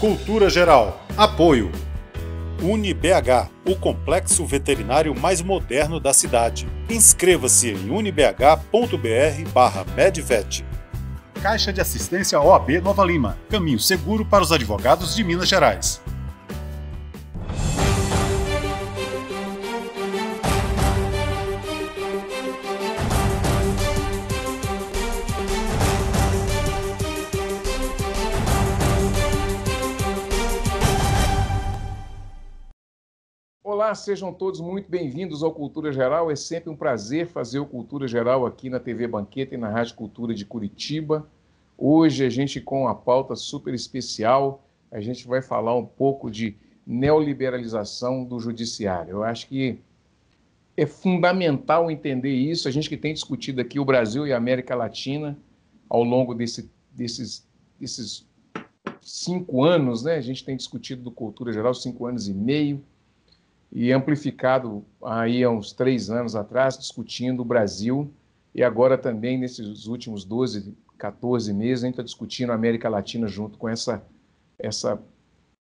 Cultura Geral. Apoio. UniBH, o complexo veterinário mais moderno da cidade. Inscreva-se em unibh.br/medvet. Caixa de Assistência OAB Nova Lima. Caminho seguro para os advogados de Minas Gerais. Olá, sejam todos muito bem-vindos ao Cultura Geral. É sempre um prazer fazer o Cultura Geral aqui na TV Banqueta e na Rádio Cultura de Curitiba. Hoje a gente com uma pauta super especial, a gente vai falar um pouco de neoliberalização do judiciário. Eu acho que é fundamental entender isso. A gente que tem discutido aqui o Brasil e a América Latina ao longo desse, desses, desses cinco anos, né? A gente tem discutido do Cultura Geral cinco anos e meio e amplificado aí há uns três anos atrás, discutindo o Brasil, e agora também nesses últimos 12, 14 meses, a gente está discutindo a América Latina junto com essa, essa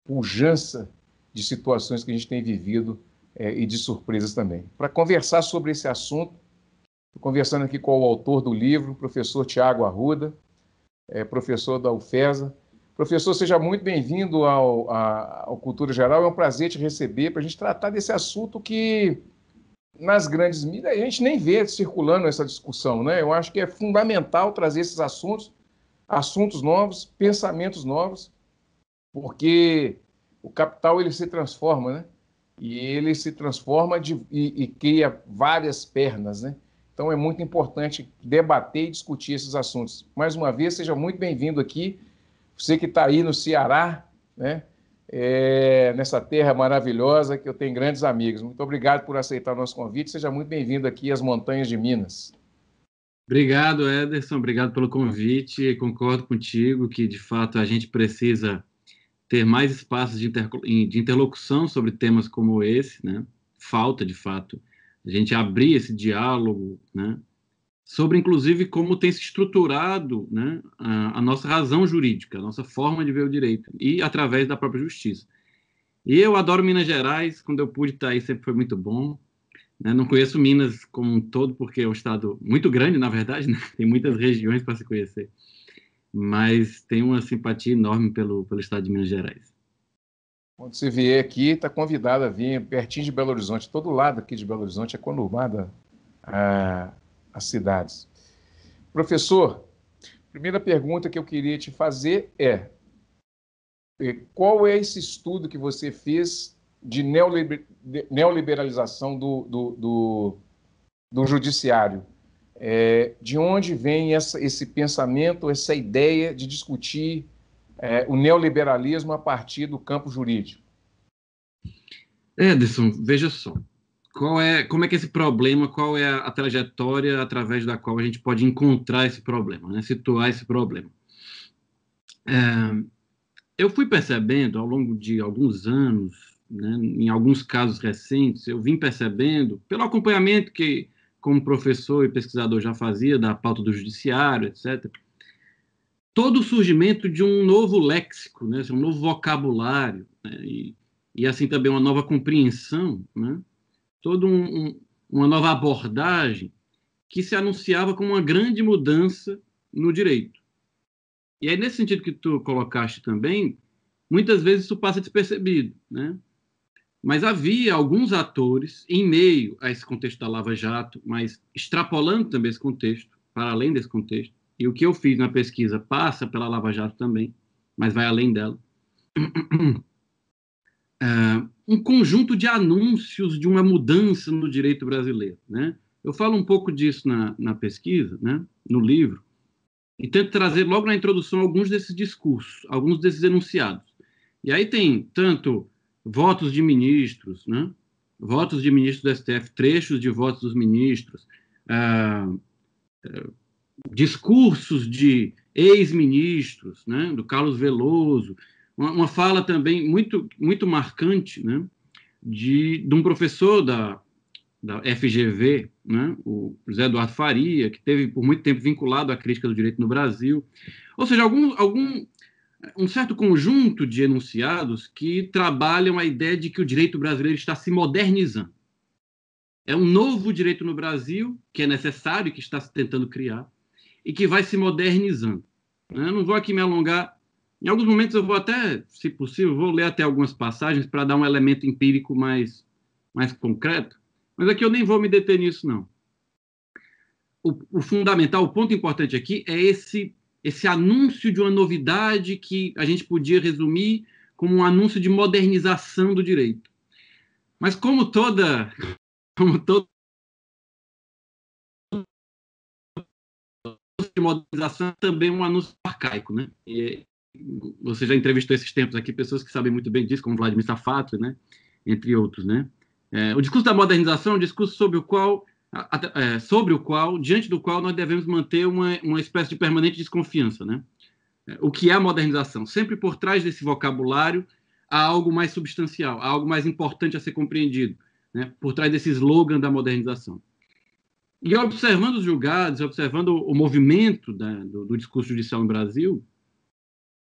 pujança de situações que a gente tem vivido é, e de surpresas também. Para conversar sobre esse assunto, estou conversando aqui com o autor do livro, professor Tiago Arruda, é, professor da UFESA, Professor, seja muito bem-vindo ao, ao, Cultura Geral. É um prazer te receber para a gente tratar desse assunto que, nas grandes mídias, a gente nem vê circulando essa discussão. Né? Eu acho que é fundamental trazer esses assuntos, assuntos novos, pensamentos novos, porque o capital ele se transforma, né? E ele se transforma de, e, e cria várias pernas, né? Então é muito importante debater e discutir esses assuntos. Mais uma vez, seja muito bem-vindo aqui você que está aí no Ceará, né? É, nessa terra maravilhosa que eu tenho grandes amigos. Muito obrigado por aceitar o nosso convite. Seja muito bem-vindo aqui às montanhas de Minas. Obrigado, Ederson. Obrigado pelo convite. Concordo contigo que, de fato, a gente precisa ter mais espaços de, interlocução sobre temas como esse, né? Falta, de fato, a gente abrir esse diálogo, né? Sobre, inclusive, como tem se estruturado né, a, a, nossa razão jurídica, a nossa forma de ver o direito, e através da própria justiça. E eu adoro Minas Gerais, quando eu pude estar aí sempre foi muito bom. Né? Não conheço Minas como um todo, porque é um estado muito grande, na verdade, né? tem muitas regiões para se conhecer, mas tenho uma simpatia enorme pelo, pelo estado de Minas Gerais. Quando você vier aqui, está convidado a vir pertinho de Belo Horizonte, todo lado aqui de Belo Horizonte é conurbada a, as cidades. Professor, primeira pergunta que eu queria te fazer é: é qual é esse estudo que você fez de neoliberalização do, do, do, do judiciário? É, de onde vem essa, esse pensamento, essa ideia de discutir é, o neoliberalismo a partir do campo jurídico? Ederson, veja só qual é, como é que esse problema, qual é a, a, trajetória através da qual a gente pode encontrar esse problema, né? situar esse problema. É, eu fui percebendo ao longo de alguns anos, né, em alguns casos recentes, eu vim percebendo, pelo acompanhamento que, como professor e pesquisador, já fazia da pauta do judiciário, etc., todo o surgimento de um novo léxico, né, um novo vocabulário, né, e, e assim também uma nova compreensão, né, toda um, um, uma nova abordagem que se anunciava como uma grande mudança no direito. E aí, nesse sentido que tu colocaste também, muitas vezes isso passa despercebido, né? Mas havia alguns atores em meio a esse contexto da Lava Jato, mas extrapolando também esse contexto, para além desse contexto, e o que eu fiz na pesquisa passa pela Lava Jato também, mas vai além dela. uh, um conjunto de anúncios de uma mudança no direito brasileiro. Né? Eu falo um pouco disso na, na pesquisa, né? no livro, e tento trazer logo na introdução alguns desses discursos, alguns desses enunciados. E aí tem tanto votos de ministros, né? votos de ministros do STF, trechos de votos dos ministros, ah, discursos de ex-ministros, né? do Carlos Veloso, uma, uma fala também muito, muito marcante né, de, de um professor da, da FGV, né, o José Eduardo Faria, que teve por muito tempo vinculado à crítica do direito no Brasil. Ou seja, algum, algum, um certo conjunto de enunciados que trabalham a ideia de que o direito brasileiro está se modernizando. É um novo direito no Brasil que é necessário, que está se tentando criar e que vai se modernizando. Né? Eu não vou aqui me alongar. Em alguns momentos eu vou até, se possível, vou ler até algumas passagens para dar um elemento empírico mais, mais concreto. Mas aqui eu nem vou me deter nisso, não. O, o fundamental, o ponto importante aqui é esse esse anúncio de uma novidade que a gente podia resumir como um anúncio de modernização do direito. Mas como toda como todo de modernização é também um anúncio arcaico, né? E você já entrevistou esses tempos aqui pessoas que sabem muito bem disso, como Vladimir Safato, né? Entre outros, né? É, o discurso da modernização é um discurso sobre o qual é, sobre o qual, diante do qual nós devemos manter uma, uma espécie de permanente desconfiança, né? É, o que é a modernização? Sempre por trás desse vocabulário há algo mais substancial, há algo mais importante a ser compreendido, né? Por trás desse slogan da modernização. E observando os julgados, observando o movimento da, do, do, discurso judicial no Brasil,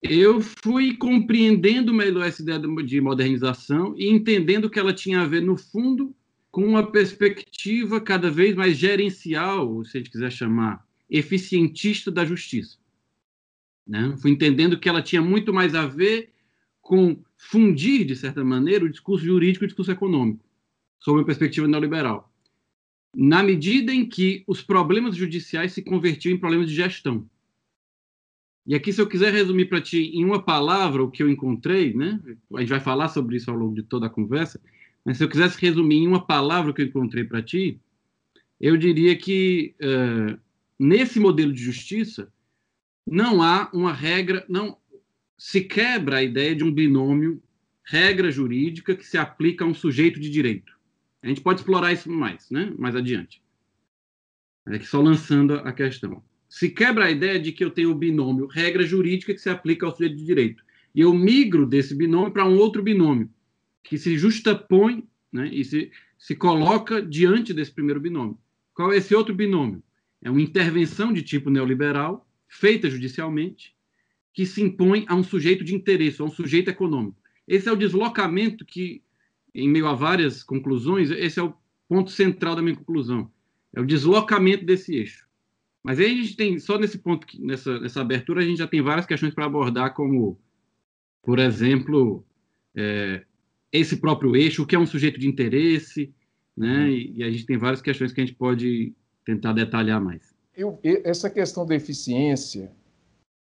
eu fui compreendendo melhor essa ideia de modernização e entendendo que ela tinha a ver, no fundo, com uma perspectiva cada vez mais gerencial, se a gente quiser chamar, eficientista da justiça. Né? Fui entendendo que ela tinha muito mais a ver com fundir, de certa maneira, o discurso jurídico e o discurso econômico, sob uma perspectiva neoliberal na medida em que os problemas judiciais se convertiam em problemas de gestão. E aqui, se eu quiser resumir para ti em uma palavra o que eu encontrei, né? A gente vai falar sobre isso ao longo de toda a conversa, mas se eu quisesse resumir em uma palavra o que eu encontrei para ti, eu diria que uh, nesse modelo de justiça não há uma regra, não se quebra a ideia de um binômio regra jurídica que se aplica a um sujeito de direito. A gente pode explorar isso mais, né? mais adiante. É que só lançando a questão. Se quebra a ideia de que eu tenho o binômio regra jurídica que se aplica ao sujeito de direito. E eu migro desse binômio para um outro binômio, que se justapõe né, e se, se coloca diante desse primeiro binômio. Qual é esse outro binômio? É uma intervenção de tipo neoliberal, feita judicialmente, que se impõe a um sujeito de interesse, a um sujeito econômico. Esse é o deslocamento que em meio a várias conclusões, esse é o ponto central da minha conclusão. É o deslocamento desse eixo. Mas aí a gente tem, só nesse ponto, nessa, nessa abertura, a gente já tem várias questões para abordar, como, por exemplo, é, esse próprio eixo, o que é um sujeito de interesse, né? Uhum. E, e, a gente tem várias questões que a gente pode tentar detalhar mais. Eu, essa questão da eficiência,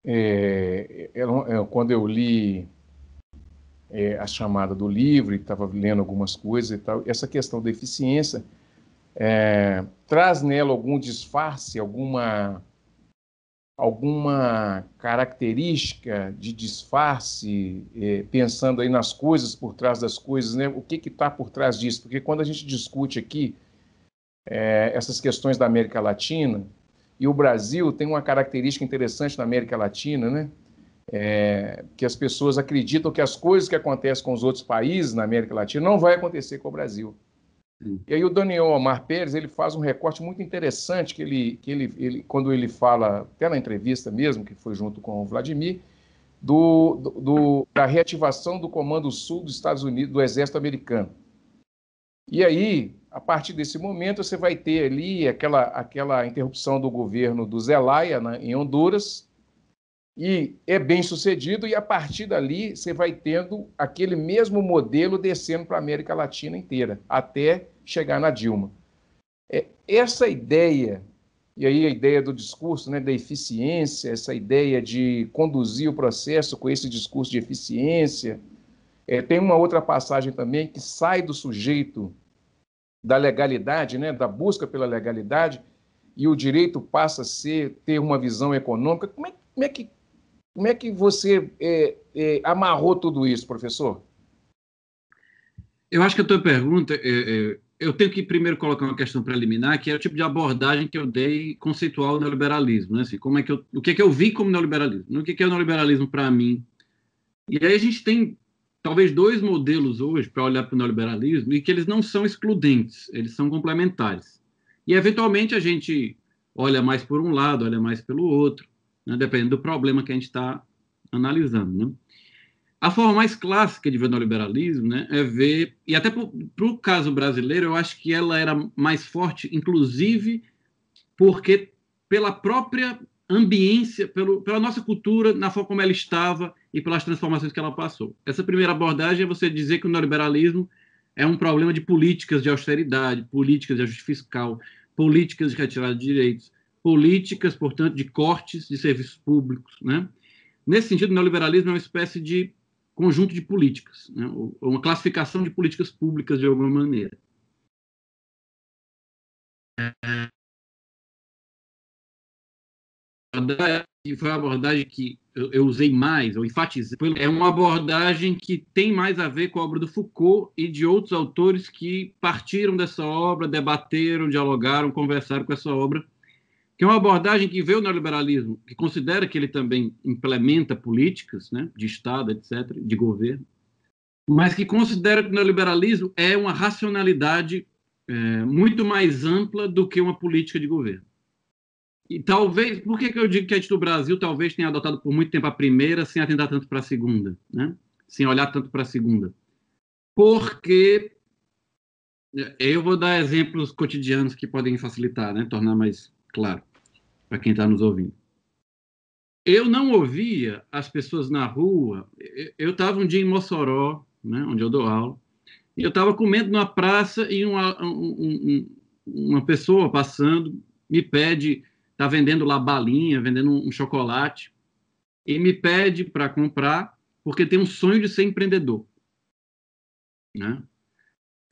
é, é, é, quando eu li é, a chamada do livro e estava lendo algumas coisas e tal, essa questão da eficiência é, traz nela algum disfarce, alguma alguma característica de disfarce, é, pensando aí nas coisas por trás das coisas, né? O que está por trás disso? Porque quando a gente discute aqui é, essas questões da América Latina, e o Brasil tem uma característica interessante na América Latina, né? é, que as pessoas acreditam que as coisas que acontecem com os outros países na América Latina não vai acontecer com o Brasil. E aí o Daniel Omar Pérez ele faz um recorte muito interessante que ele, que ele, ele quando ele fala até na entrevista mesmo que foi junto com o Vladimir do, do, da reativação do Comando Sul dos Estados Unidos do Exército Americano. E aí a partir desse momento você vai ter ali aquela aquela interrupção do governo do Zelaya né, em Honduras e é bem sucedido, e a partir dali você vai tendo aquele mesmo modelo descendo para a América Latina inteira, até chegar na Dilma. É, essa ideia, e aí a ideia do discurso né, da eficiência, essa ideia de conduzir o processo com esse discurso de eficiência, é, tem uma outra passagem também que sai do sujeito da legalidade, né, da busca pela legalidade, e o direito passa a ser ter uma visão econômica. Como é, como é que como é que você é, é, amarrou tudo isso, professor? Eu acho que a tua pergunta, é, é, eu tenho que primeiro colocar uma questão preliminar, que é o tipo de abordagem que eu dei conceitual ao neoliberalismo, né? Assim, como é que eu, o que é que eu vi como neoliberalismo? O que é, que é o neoliberalismo para mim? E aí a gente tem talvez dois modelos hoje para olhar para o neoliberalismo e que eles não são excludentes, eles são complementares. E eventualmente a gente olha mais por um lado, olha mais pelo outro né, dependendo do problema que a gente está analisando. Né? A forma mais clássica de ver o neoliberalismo né, é ver, e até para o caso brasileiro, eu acho que ela era mais forte, inclusive porque pela própria ambiência, pelo, pela nossa cultura, na forma como ela estava e pelas transformações que ela passou. Essa primeira abordagem é você dizer que o neoliberalismo é um problema de políticas de austeridade, políticas de ajuste fiscal, políticas de retirada de direitos, políticas, portanto, de cortes de serviços públicos. Né? Nesse sentido, o neoliberalismo é uma espécie de conjunto de políticas, né? uma classificação de políticas públicas de alguma maneira. É, e foi a abordagem que eu, usei mais, ou enfatizei, é uma abordagem que tem mais a ver com a obra do Foucault e de outros autores que partiram dessa obra, debateram, dialogaram, conversaram com essa obra, que é uma abordagem que vê o neoliberalismo, que considera que ele também implementa políticas né, de Estado, etc., de governo, mas que considera que o neoliberalismo é uma racionalidade é, muito mais ampla do que uma política de governo. E talvez, por que, que eu digo que a gente do Brasil talvez tenha adotado por muito tempo a primeira sem atentar tanto para a segunda, né? sem olhar tanto para a segunda? Porque eu vou dar exemplos cotidianos que podem facilitar, né? tornar mais claro para quem está nos ouvindo. Eu não ouvia as pessoas na rua. Eu estava um dia em Mossoró, né, onde eu dou aula, e eu estava comendo numa praça e uma, um, um, uma pessoa passando me pede está vendendo lá balinha, vendendo um, chocolate, e me pede para comprar porque tem um sonho de ser empreendedor. Né?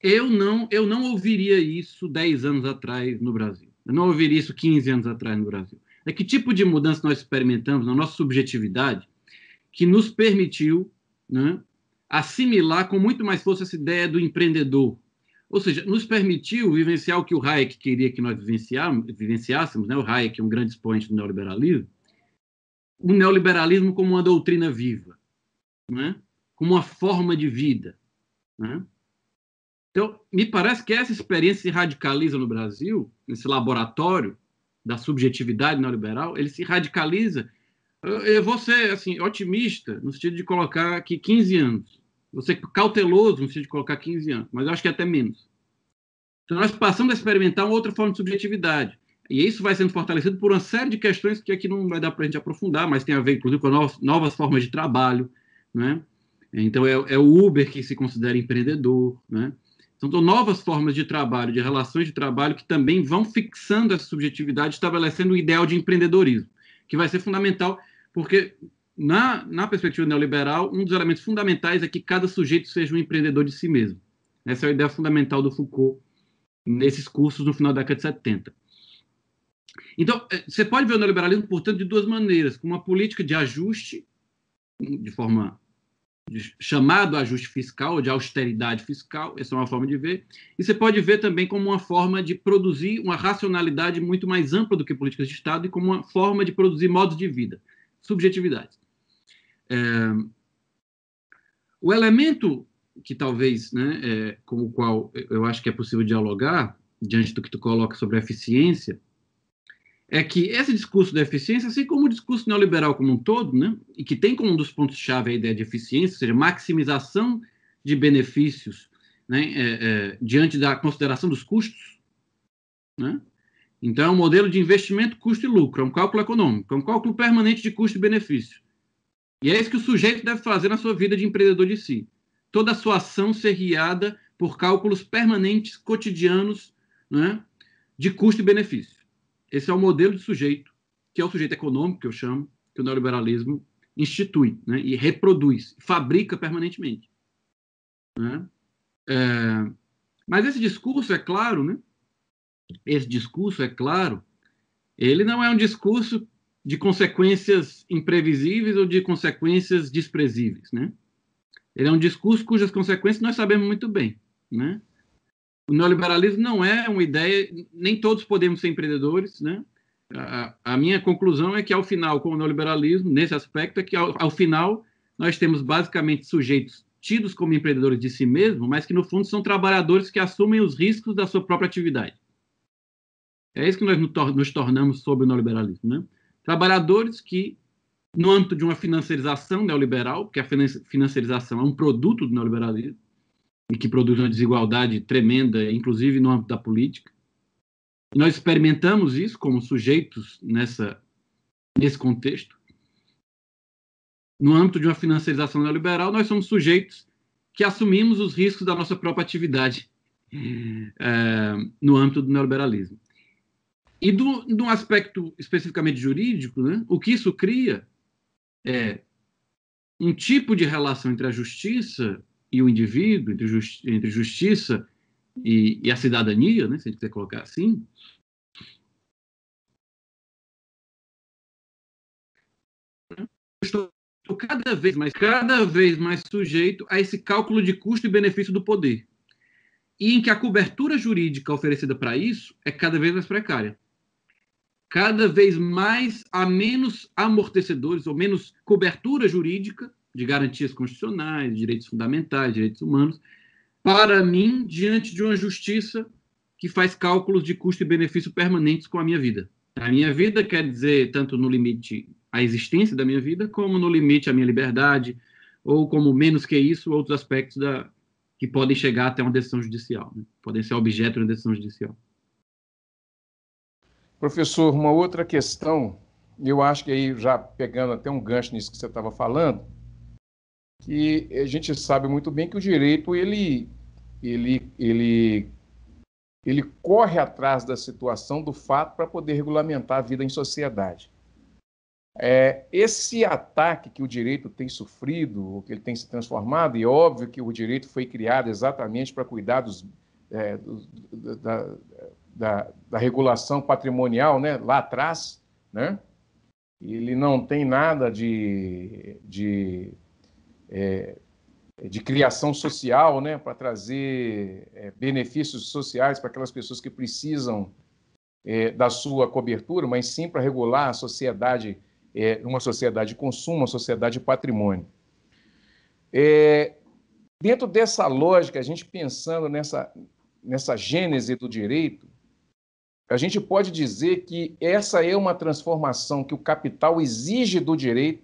Eu não, eu não ouviria isso 10 anos atrás no Brasil. Não ouviria isso 15 anos atrás no Brasil. É que tipo de mudança nós experimentamos na nossa subjetividade que nos permitiu né, assimilar com muito mais força essa ideia do empreendedor, ou seja, nos permitiu vivenciar o que o Hayek queria que nós vivenciássemos, né? o Hayek é um grande expoente do neoliberalismo, o neoliberalismo como uma doutrina viva, né? como uma forma de vida. Né? Então, me parece que essa experiência se radicaliza no Brasil, nesse laboratório da subjetividade neoliberal, ele se radicaliza. Eu vou ser assim, otimista, no sentido de colocar aqui 15 anos. Você cauteloso no sentido de colocar 15 anos, mas acho que até menos. Então, nós passamos a experimentar uma outra forma de subjetividade. E isso vai sendo fortalecido por uma série de questões que aqui não vai dar para a gente aprofundar, mas tem a ver, inclusive, com novas, novas formas de trabalho. Né? Então, é, é, o Uber que se considera empreendedor. Né? Então, novas formas de trabalho, de relações de trabalho, que também vão fixando essa subjetividade, estabelecendo o ideal de empreendedorismo, que vai ser fundamental, porque na, na perspectiva neoliberal, um dos elementos fundamentais é que cada sujeito seja um empreendedor de si mesmo. Essa é a ideia fundamental do Foucault nesses cursos no final da década de 70. Então, é, você pode ver o neoliberalismo, portanto, de duas maneiras: como uma política de ajuste, de forma chamado ajuste fiscal, ou de austeridade fiscal, essa é uma forma de ver, e você pode ver também como uma forma de produzir uma racionalidade muito mais ampla do que políticas de Estado e como uma forma de produzir modos de vida, subjetividades. É, o elemento que talvez, né, é, com o qual eu acho que é possível dialogar, diante do que tu coloca sobre a eficiência, é que esse discurso da eficiência, assim como o discurso neoliberal como um todo, né, e que tem como um dos pontos-chave a ideia de eficiência, ou seja, maximização de benefícios né, é, é, diante da consideração dos custos, né? Então, é um modelo de investimento, custo e lucro, é um cálculo econômico, é um cálculo permanente de custo e benefício. E é isso que o sujeito deve fazer na sua vida de empreendedor de si. Toda a sua ação ser guiada por cálculos permanentes, cotidianos, né, de custo e benefício. Esse é o modelo de sujeito, que é o sujeito econômico, que eu chamo, que o neoliberalismo institui né, e reproduz, fabrica permanentemente. Né? É, mas esse discurso, é claro, né, esse discurso, é claro, ele não é um discurso de consequências imprevisíveis ou de consequências desprezíveis, né? Ele é um discurso cujas consequências nós sabemos muito bem, né? O neoliberalismo não é uma ideia, nem todos podemos ser empreendedores, né? A, a minha conclusão é que, ao final, com o neoliberalismo, nesse aspecto, é que, ao, ao final, nós temos basicamente sujeitos tidos como empreendedores de si mesmos, mas que, no fundo, são trabalhadores que assumem os riscos da sua própria atividade. É isso que nós nos tornamos sobre o neoliberalismo, né? trabalhadores que no âmbito de uma financiarização neoliberal, porque a financiarização é um produto do neoliberalismo e que produz uma desigualdade tremenda, inclusive no âmbito da política. Nós experimentamos isso como sujeitos nessa, nesse contexto. No âmbito de uma financiarização neoliberal, nós somos sujeitos que assumimos os riscos da nossa própria atividade é, no âmbito do neoliberalismo. E do, do aspecto especificamente jurídico, né, o que isso cria é um tipo de relação entre a justiça e o indivíduo, entre, justi entre justiça e, e, a cidadania, né, se a gente quiser colocar assim, estou cada vez mais, cada vez mais sujeito a esse cálculo de custo e benefício do poder. E em que a cobertura jurídica oferecida para isso é cada vez mais precária cada vez mais a menos amortecedores ou menos cobertura jurídica de garantias constitucionais, direitos fundamentais, direitos humanos, para mim, diante de uma justiça que faz cálculos de custo e benefício permanentes com a minha vida. A minha vida quer dizer tanto no limite a existência da minha vida, como no limite a minha liberdade, ou como menos que isso, outros aspectos da, que podem chegar até uma decisão judicial, né? podem ser objeto de uma decisão judicial. Professor, uma outra questão, eu acho que aí já pegando até um gancho nisso que você estava falando, que a gente sabe muito bem que o direito ele ele ele ele corre atrás da situação do fato para poder regulamentar a vida em sociedade. É, esse ataque que o direito tem sofrido, que ele tem se transformado, e é óbvio que o direito foi criado exatamente para cuidar dos, é, da, da, da regulação patrimonial né, lá atrás, né? ele não tem nada de, de, é, de criação social né, para trazer é, benefícios sociais para aquelas pessoas que precisam é, da sua cobertura, mas sim para regular a sociedade, é, uma sociedade de consumo, uma sociedade de patrimônio. É, dentro dessa lógica, a gente pensando nessa, nessa gênese do direito, a gente pode dizer que essa é uma transformação que o capital exige do direito,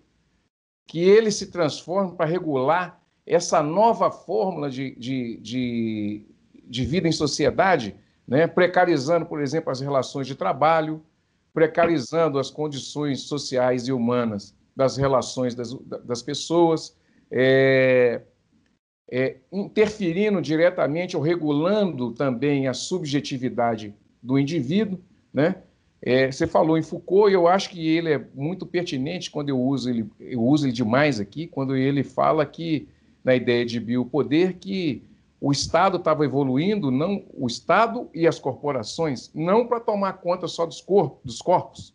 que ele se transforme para regular essa nova fórmula de, de, de, de vida em sociedade, né? precarizando, por exemplo, as relações de trabalho, precarizando as condições sociais e humanas das relações das, das pessoas, é, é, interferindo diretamente ou regulando também a subjetividade do indivíduo, né? É, você falou em Foucault e eu acho que ele é muito pertinente quando eu uso ele, eu uso ele demais aqui, quando ele fala que na ideia de biopoder que o Estado estava evoluindo, não o Estado e as corporações, não para tomar conta só dos, corpos, dos corpos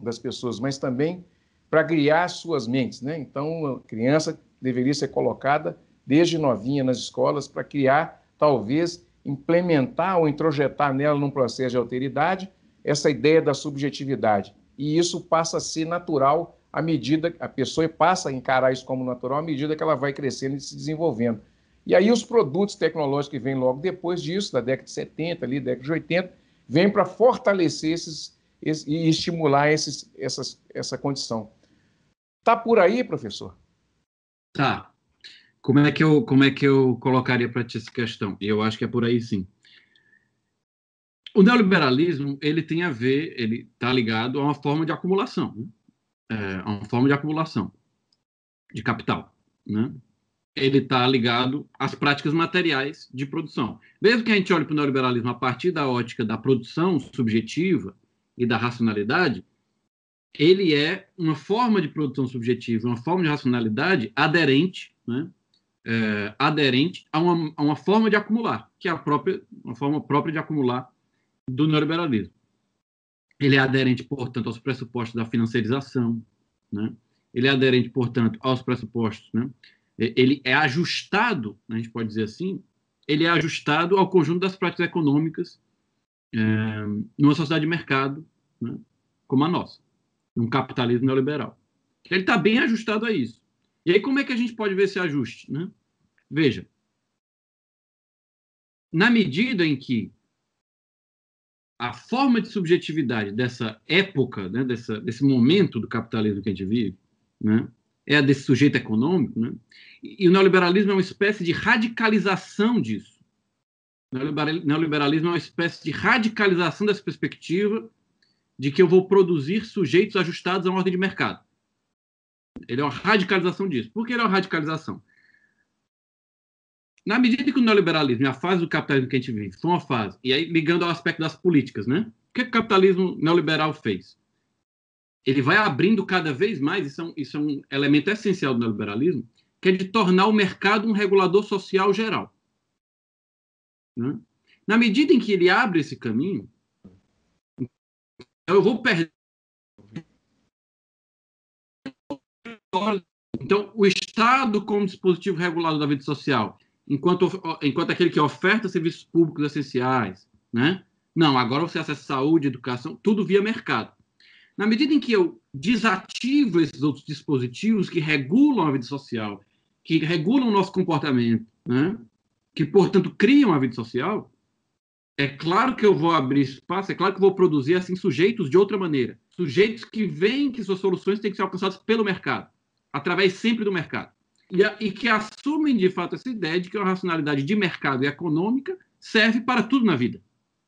das pessoas, mas também para criar suas mentes, né? Então, a criança deveria ser colocada desde novinha nas escolas para criar talvez implementar ou introjetar nela num processo de alteridade essa ideia da subjetividade. E isso passa a ser natural à medida a pessoa passa a encarar isso como natural à medida que ela vai crescendo e se desenvolvendo. E aí os produtos tecnológicos que vêm logo depois disso, da década de 70, ali, década de 80, vêm para fortalecer esses, e estimular esses, essas, essa condição. Tá por aí, professor? Tá. Como é que eu, como é que eu colocaria para ti essa questão? Eu acho que é por aí sim. O neoliberalismo ele tem a ver, ele está ligado a uma forma de acumulação, né? é, a uma forma de acumulação de capital, né? Ele está ligado às práticas materiais de produção. Mesmo que a gente olhe para o neoliberalismo a partir da ótica da produção subjetiva e da racionalidade, ele é uma forma de produção subjetiva, uma forma de racionalidade aderente, né? é, aderente a uma, a uma forma de acumular, que é a própria, uma forma própria de acumular do neoliberalismo. Ele é aderente, portanto, aos pressupostos da financiarização, né? ele é aderente, portanto, aos pressupostos, né? ele é ajustado, a gente pode dizer assim, ele é ajustado ao conjunto das práticas econômicas é, numa sociedade de mercado né? como a nossa, um capitalismo neoliberal. Ele está bem ajustado a isso. E aí, como é que a gente pode ver esse ajuste? Né? Veja, na medida em que a forma de subjetividade dessa época, né, dessa, desse momento do capitalismo que a gente vive, né? é a desse sujeito econômico, né? e o neoliberalismo é uma espécie de radicalização disso. O neoliberalismo é uma espécie de radicalização dessa perspectiva de que eu vou produzir sujeitos ajustados à ordem de mercado. Ele é uma radicalização disso. Por que ele é uma radicalização? Na medida que o neoliberalismo, a fase do capitalismo que a gente vive, foi uma fase, e aí ligando ao aspecto das políticas, né? O que, que o capitalismo neoliberal fez? Ele vai abrindo cada vez mais, isso é, um, isso é um elemento essencial do neoliberalismo, que é de tornar o mercado um regulador social geral. Né? Na medida em que ele abre esse caminho, eu vou perder. Então, o Estado, como dispositivo regulador da vida social, enquanto, enquanto aquele que oferta serviços públicos essenciais, né? Não, agora você acessa saúde, educação, tudo via mercado. Na medida em que eu desativo esses outros dispositivos que regulam a vida social, que regulam o nosso comportamento, né? que, portanto, criam a vida social, é claro que eu vou abrir espaço, é claro que eu vou produzir assim sujeitos de outra maneira. Sujeitos que veem que suas soluções têm que ser alcançadas pelo mercado, através sempre do mercado. E, a, e que assumem de fato essa ideia de que a racionalidade de mercado e econômica serve para tudo na vida,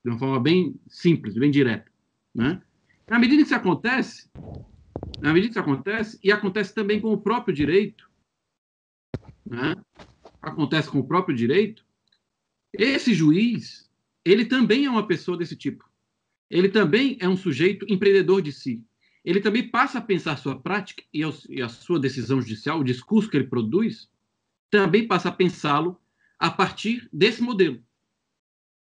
de uma forma bem simples, bem direta. Né? Na medida que isso acontece, na medida que isso acontece, e acontece também com o próprio direito, né? acontece com o próprio direito, esse juiz ele também é uma pessoa desse tipo. Ele também é um sujeito empreendedor de si. Ele também passa a pensar sua prática e a sua decisão judicial, o discurso que ele produz, também passa a pensá-lo a partir desse modelo.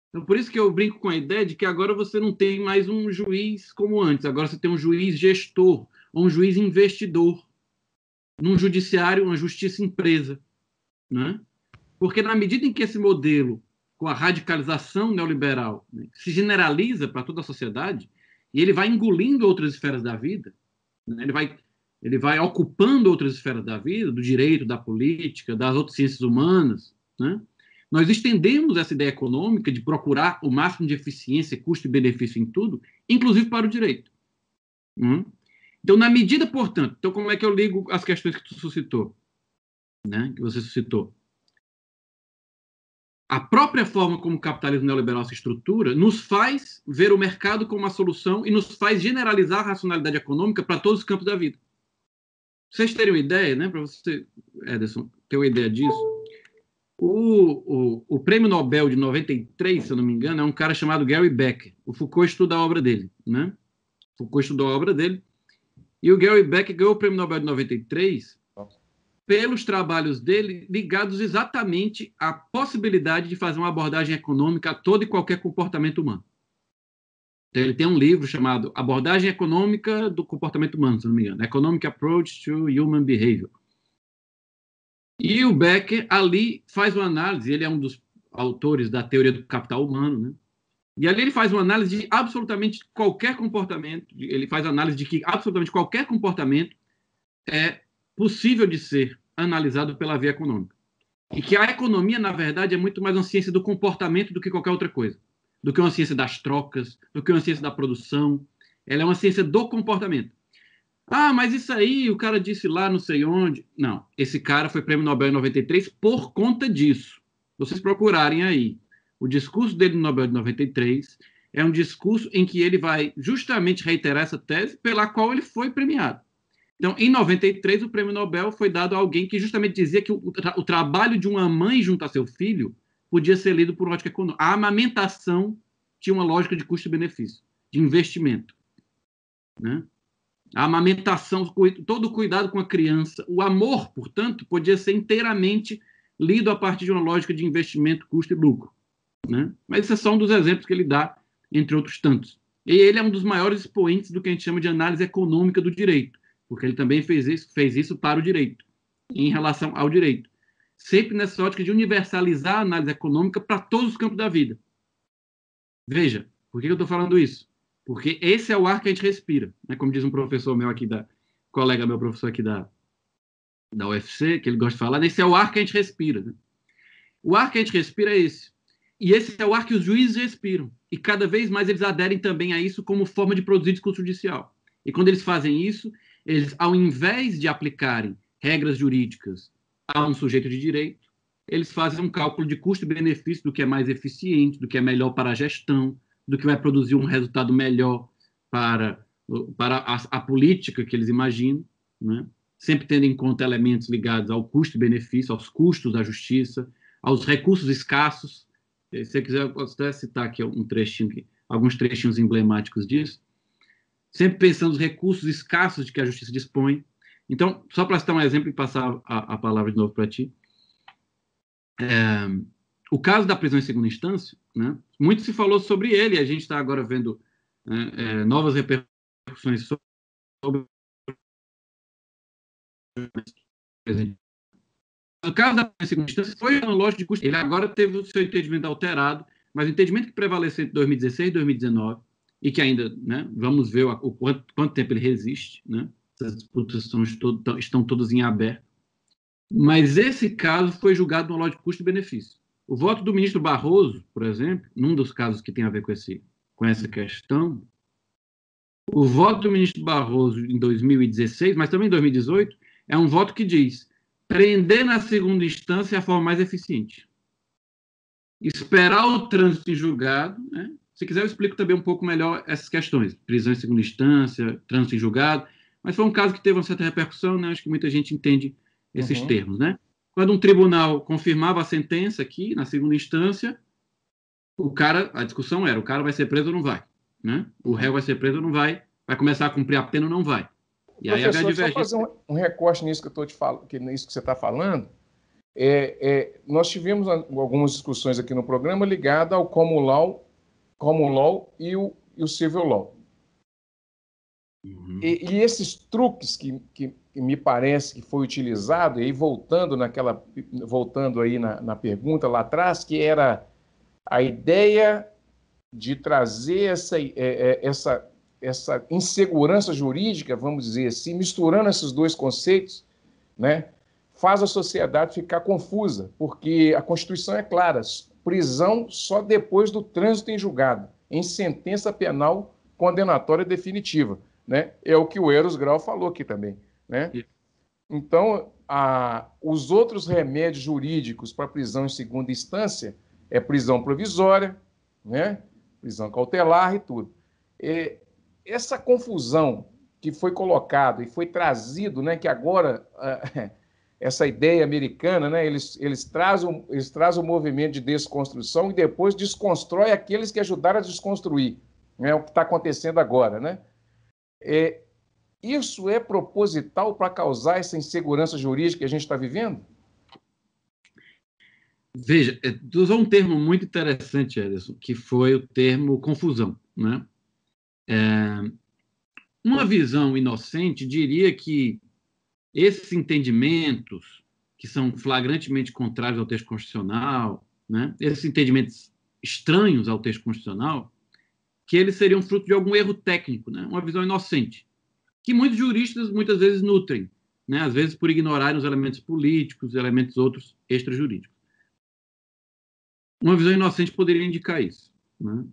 Então, por isso que eu brinco com a ideia de que agora você não tem mais um juiz como antes, agora você tem um juiz gestor, um juiz investidor, num judiciário, uma justiça empresa. Né? Porque na medida em que esse modelo com a radicalização neoliberal, né, se generaliza para toda a sociedade e ele vai engolindo outras esferas da vida, né, ele, vai, ele vai ocupando outras esferas da vida, do direito, da política, das outras ciências humanas. Né? Nós estendemos essa ideia econômica de procurar o máximo de eficiência, custo e benefício em tudo, inclusive para o direito. Hum? Então, na medida, portanto, então como é que eu ligo as questões que tu suscitou, né, que você suscitou? A própria forma como o capitalismo neoliberal se estrutura nos faz ver o mercado como uma solução e nos faz generalizar a racionalidade econômica para todos os campos da vida. Vocês terem uma ideia, né, para você, Ederson, ter uma ideia disso, o, o, o, prêmio Nobel de 93, se eu não me engano, é um cara chamado Gary Becker. O Foucault estuda a obra dele, né? Foucault estudou a obra dele. E o Gary Becker ganhou o prêmio Nobel de 93 pelos trabalhos dele ligados exatamente à possibilidade de fazer uma abordagem econômica a todo e qualquer comportamento humano. Então, ele tem um livro chamado Abordagem Econômica do Comportamento Humano, se não me engano, Economic Approach to Human Behavior. E o Becker ali faz uma análise, ele é um dos autores da teoria do capital humano, né? E ali ele faz uma análise de absolutamente qualquer comportamento, ele faz análise de que absolutamente qualquer comportamento é possível de ser analisado pela via econômica. E que a economia, na verdade, é muito mais uma ciência do comportamento do que qualquer outra coisa. Do que uma ciência das trocas, do que uma ciência da produção. Ela é uma ciência do comportamento. Ah, mas isso aí o cara disse lá não sei onde. Não, esse cara foi prêmio Nobel em 93 por conta disso. Vocês procurarem aí. O discurso dele no Nobel de 93 é um discurso em que ele vai justamente reiterar essa tese pela qual ele foi premiado. Então, em 93, o prêmio Nobel foi dado a alguém que justamente dizia que o, tra o trabalho de uma mãe junto a seu filho podia ser lido por lógica econômica. A amamentação tinha uma lógica de custo-benefício, de investimento. Né? A amamentação, todo o cuidado com a criança, o amor, portanto, podia ser inteiramente lido a partir de uma lógica de investimento, custo e lucro. Né? Mas esse é só um dos exemplos que ele dá, entre outros tantos. E ele é um dos maiores expoentes do que a gente chama de análise econômica do direito porque ele também fez isso, fez isso para o direito, em relação ao direito. Sempre nessa ótica de universalizar a análise econômica para todos os campos da vida. Veja, por que eu estou falando isso? Porque esse é o ar que a gente respira, né? como diz um professor meu aqui, da colega meu professor aqui da, da UFC, que ele gosta de falar, esse é o ar que a gente respira. Né? O ar que a gente respira é esse. E esse é o ar que os juízes respiram. E cada vez mais eles aderem também a isso como forma de produzir discurso judicial. E quando eles fazem isso, Eles, ao invés de aplicarem regras jurídicas a um sujeito de direito, eles fazem um cálculo de custo e benefício do que é mais eficiente, do que é melhor para a gestão, do que vai produzir um resultado melhor para, para a, a política que eles imaginam, né? sempre tendo em conta elementos ligados ao custo e benefício, aos custos da justiça, aos recursos escassos. Se você quiser, eu posso até citar aqui um trechinho, alguns trechinhos emblemáticos disso. Sempre pensando nos recursos escassos de que a justiça dispõe. Então, só para citar um exemplo e passar a, a palavra de novo para ti. É, o caso da prisão em segunda instância, né, muito se falou sobre ele, a gente está agora vendo né, é, novas repercussões sobre no caso da segunda instância, foi loja de custo. Ele agora teve o seu entendimento alterado, mas o entendimento que prevaleceu entre 2016 e 2019, e que ainda, né, vamos ver o, quanto, quanto, tempo ele resiste, né? Essas disputas estão, estão todas em aberto. Mas esse caso foi julgado loja de custo-benefício. O voto do ministro Barroso, por exemplo, num dos casos que tem a ver com, esse, com essa questão, o voto do ministro Barroso em 2016, mas também em 2018, é um voto que diz prender na segunda instância é a forma mais eficiente. Esperar o trânsito em julgado, né? Se quiser, eu explico também um pouco melhor essas questões. Prisão em segunda instância, trânsito em julgado. Mas foi um caso que teve uma certa repercussão, né? Acho que muita gente entende esses uhum. termos, né? Quando um tribunal confirmava a sentença aqui, na segunda instância, o cara, a discussão era, o cara vai ser preso ou não vai, né? O réu vai ser preso ou não vai, vai começar a cumprir a pena ou não vai. E aí Professor, divergência... só fazer um, um, recorte nisso que eu estou te falando, que nisso que você está falando. É, é, nós tivemos algumas discussões aqui no programa ligadas ao common law, common law e o, e o civil law. Uhum. E, e, esses truques que, que, que, me parece que foi utilizado, e aí voltando naquela, voltando aí na, na pergunta lá atrás, que era a ideia de trazer essa, é, é, essa, essa insegurança jurídica, vamos dizer assim, misturando esses dois conceitos, né, faz a sociedade ficar confusa, porque a Constituição é clara: prisão só depois do trânsito em julgado, em sentença penal condenatória definitiva né? É o que o Eros Grau falou aqui também, né? Então, a, os outros remédios jurídicos para prisão em segunda instância é prisão provisória, né? Prisão cautelar e tudo. E essa confusão que foi colocado e foi trazido, né? Que agora essa ideia americana, né? Eles, eles, trazem, eles trazem o movimento de desconstrução e depois desconstrói aqueles que ajudaram a desconstruir. É o que está acontecendo agora, né? É, isso é proposital para causar essa insegurança jurídica que a gente está vivendo? Veja, é, tu usou um termo muito interessante, Ederson, que foi o termo confusão. Né? É, uma visão inocente diria que esses entendimentos, que são flagrantemente contrários ao texto constitucional, né? esses entendimentos estranhos ao texto constitucional, que eles seriam fruto de algum erro técnico, né? uma visão inocente, que muitos juristas muitas vezes nutrem, né? às vezes por ignorarem os elementos políticos, elementos outros extrajurídicos. Uma visão inocente poderia indicar isso. Né?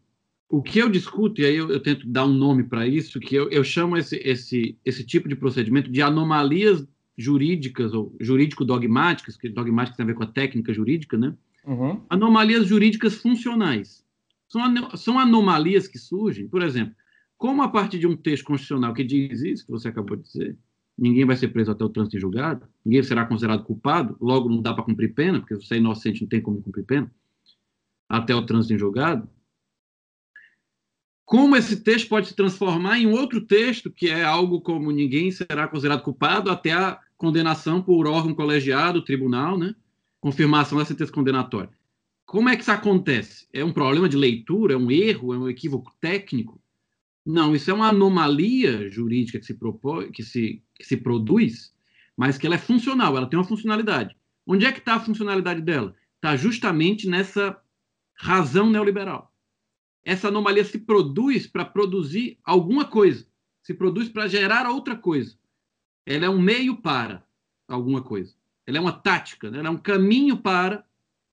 O que eu discuto, e aí eu, eu tento dar um nome para isso, que eu, eu chamo esse, esse, esse tipo de procedimento de anomalias jurídicas ou jurídico-dogmáticas, que dogmáticas tem a ver com a técnica jurídica, né? Uhum. Anomalias jurídicas funcionais. São, são anomalias que surgem, por exemplo, como a partir de um texto constitucional que diz isso, que você acabou de dizer, ninguém vai ser preso até o trânsito em julgado, ninguém será considerado culpado, logo não dá para cumprir pena, porque você é inocente não tem como cumprir pena, até o trânsito em julgado. Como esse texto pode se transformar em outro texto, que é algo como ninguém será considerado culpado até a condenação por órgão colegiado, tribunal, né? confirmação da sentença condenatória. Como é que isso acontece? É um problema de leitura? É um erro? É um equívoco técnico? Não, isso é uma anomalia jurídica que se, propõe, que se, que se produz, mas que ela é funcional, ela tem uma funcionalidade. Onde é que está a funcionalidade dela? Está justamente nessa razão neoliberal. Essa anomalia se produz para produzir alguma coisa, se produz para gerar outra coisa. Ela é um meio para alguma coisa. Ela é uma tática, né? ela é um caminho para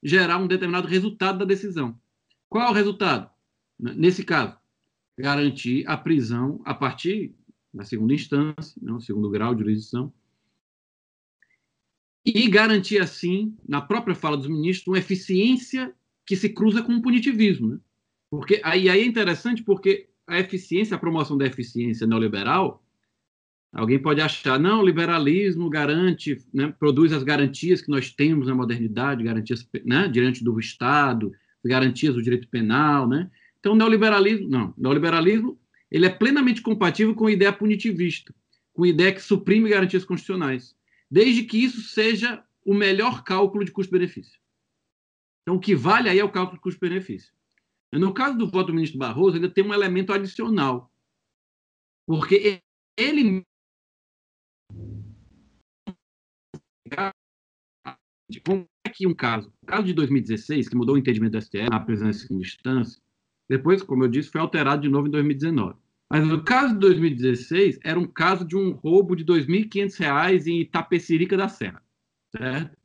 gerar um determinado resultado da decisão. Qual é o resultado? Nesse caso, garantir a prisão a partir na segunda instância, né, segundo grau de jurisdição, e garantir, assim, na própria fala dos ministros, uma eficiência que se cruza com o punitivismo. Né? Porque aí, aí é interessante porque a eficiência, a promoção da eficiência neoliberal, alguém pode achar, não, o liberalismo garante, né, produz as garantias que nós temos na modernidade, garantias né, diante do Estado, garantias do direito penal, né? Então, o neoliberalismo, não, o neoliberalismo ele é plenamente compatível com a ideia punitivista, com a ideia que suprime garantias constitucionais, desde que isso seja o melhor cálculo de custo-benefício. Então, o que vale aí é o cálculo de custo-benefício. No caso do voto do ministro Barroso, ainda tem um elemento adicional, porque ele como é que um caso, o caso de 2016, que mudou o entendimento do STF na presença em instância, depois, como eu disse, foi alterado de novo em 2019. Mas no caso de 2016, era um caso de um roubo de R$ 2.500 em Itapecerica da Serra. Certo?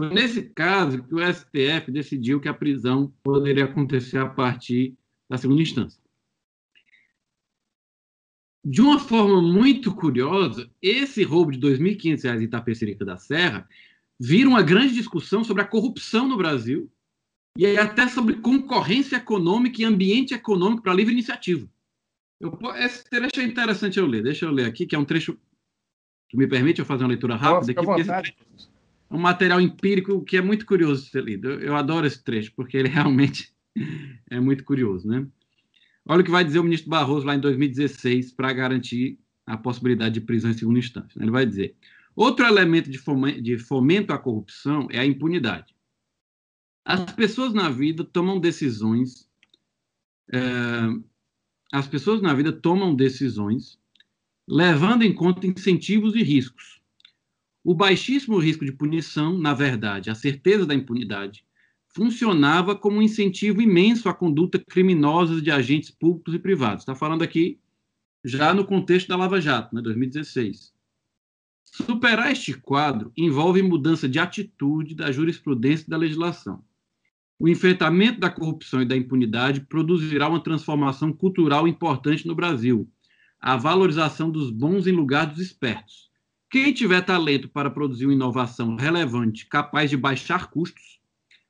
Foi nesse caso que o STF decidiu que a prisão poderia acontecer a partir da segunda instância. De uma forma muito curiosa, esse roubo de R$ 2.500 em Itapecerica da Serra vira uma grande discussão sobre a corrupção no Brasil e até sobre concorrência econômica e ambiente econômico para livre iniciativa. Eu, esse trecho é interessante eu ler. Deixa eu ler aqui, que é um trecho que me permite eu fazer uma leitura rápida. Nossa, aqui, é um material empírico que é muito curioso de ser lido. Eu, eu adoro esse trecho, porque ele realmente é muito curioso. Né? Olha o que vai dizer o ministro Barroso lá em 2016 para garantir a possibilidade de prisão em segunda instância. Ele vai dizer: outro elemento de fomento à corrupção é a impunidade. As pessoas na vida tomam decisões. É, as pessoas na vida tomam decisões levando em conta incentivos e riscos. O baixíssimo risco de punição, na verdade, a certeza da impunidade, funcionava como um incentivo imenso à conduta criminosa de agentes públicos e privados. Está falando aqui já no contexto da Lava Jato, né, 2016. Superar este quadro envolve mudança de atitude da jurisprudência e da legislação. O enfrentamento da corrupção e da impunidade produzirá uma transformação cultural importante no Brasil, a valorização dos bons em lugar dos espertos. Quem tiver talento para produzir uma inovação relevante, capaz de baixar custos,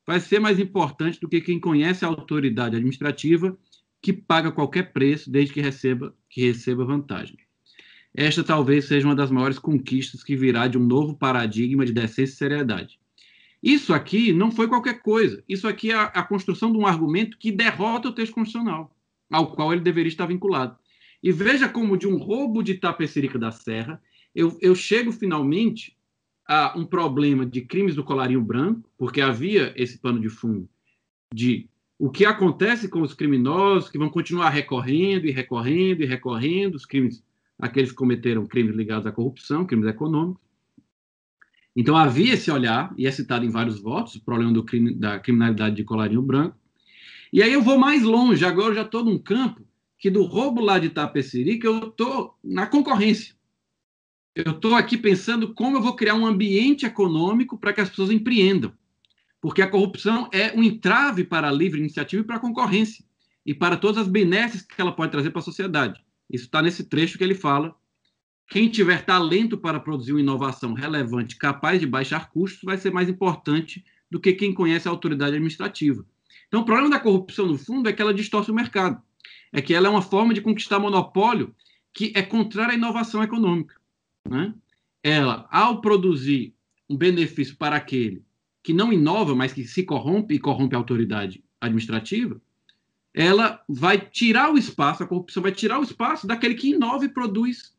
vai ser mais importante do que quem conhece a autoridade administrativa que paga qualquer preço desde que receba, que receba vantagem. Esta talvez seja uma das maiores conquistas que virá de um novo paradigma de decência e seriedade. Isso aqui não foi qualquer coisa. Isso aqui é a, construção de um argumento que derrota o texto constitucional, ao qual ele deveria estar vinculado. E veja como, de um roubo de Tapecerica da Serra, eu, eu chego finalmente a um problema de crimes do colarinho branco, porque havia esse pano de fundo de o que acontece com os criminosos que vão continuar recorrendo e recorrendo e recorrendo, os crimes, aqueles que cometeram crimes ligados à corrupção, crimes econômicos, então havia esse olhar, e é citado em vários votos, o problema do crime, da criminalidade de colarinho branco. E aí eu vou mais longe, agora eu já estou num campo que do roubo lá de Tapecerica eu estou na concorrência. Eu estou aqui pensando como eu vou criar um ambiente econômico para que as pessoas empreendam. Porque a corrupção é um entrave para a livre iniciativa e para a concorrência, e para todas as benesses que ela pode trazer para a sociedade. Isso está nesse trecho que ele fala quem tiver talento para produzir uma inovação relevante, capaz de baixar custos, vai ser mais importante do que quem conhece a autoridade administrativa. Então, o problema da corrupção, no fundo, é que ela distorce o mercado. É que ela é uma forma de conquistar monopólio que é contrária à inovação econômica. Né? Ela, ao produzir um benefício para aquele que não inova, mas que se corrompe e corrompe a autoridade administrativa, ela vai tirar o espaço, a corrupção vai tirar o espaço daquele que inova e produz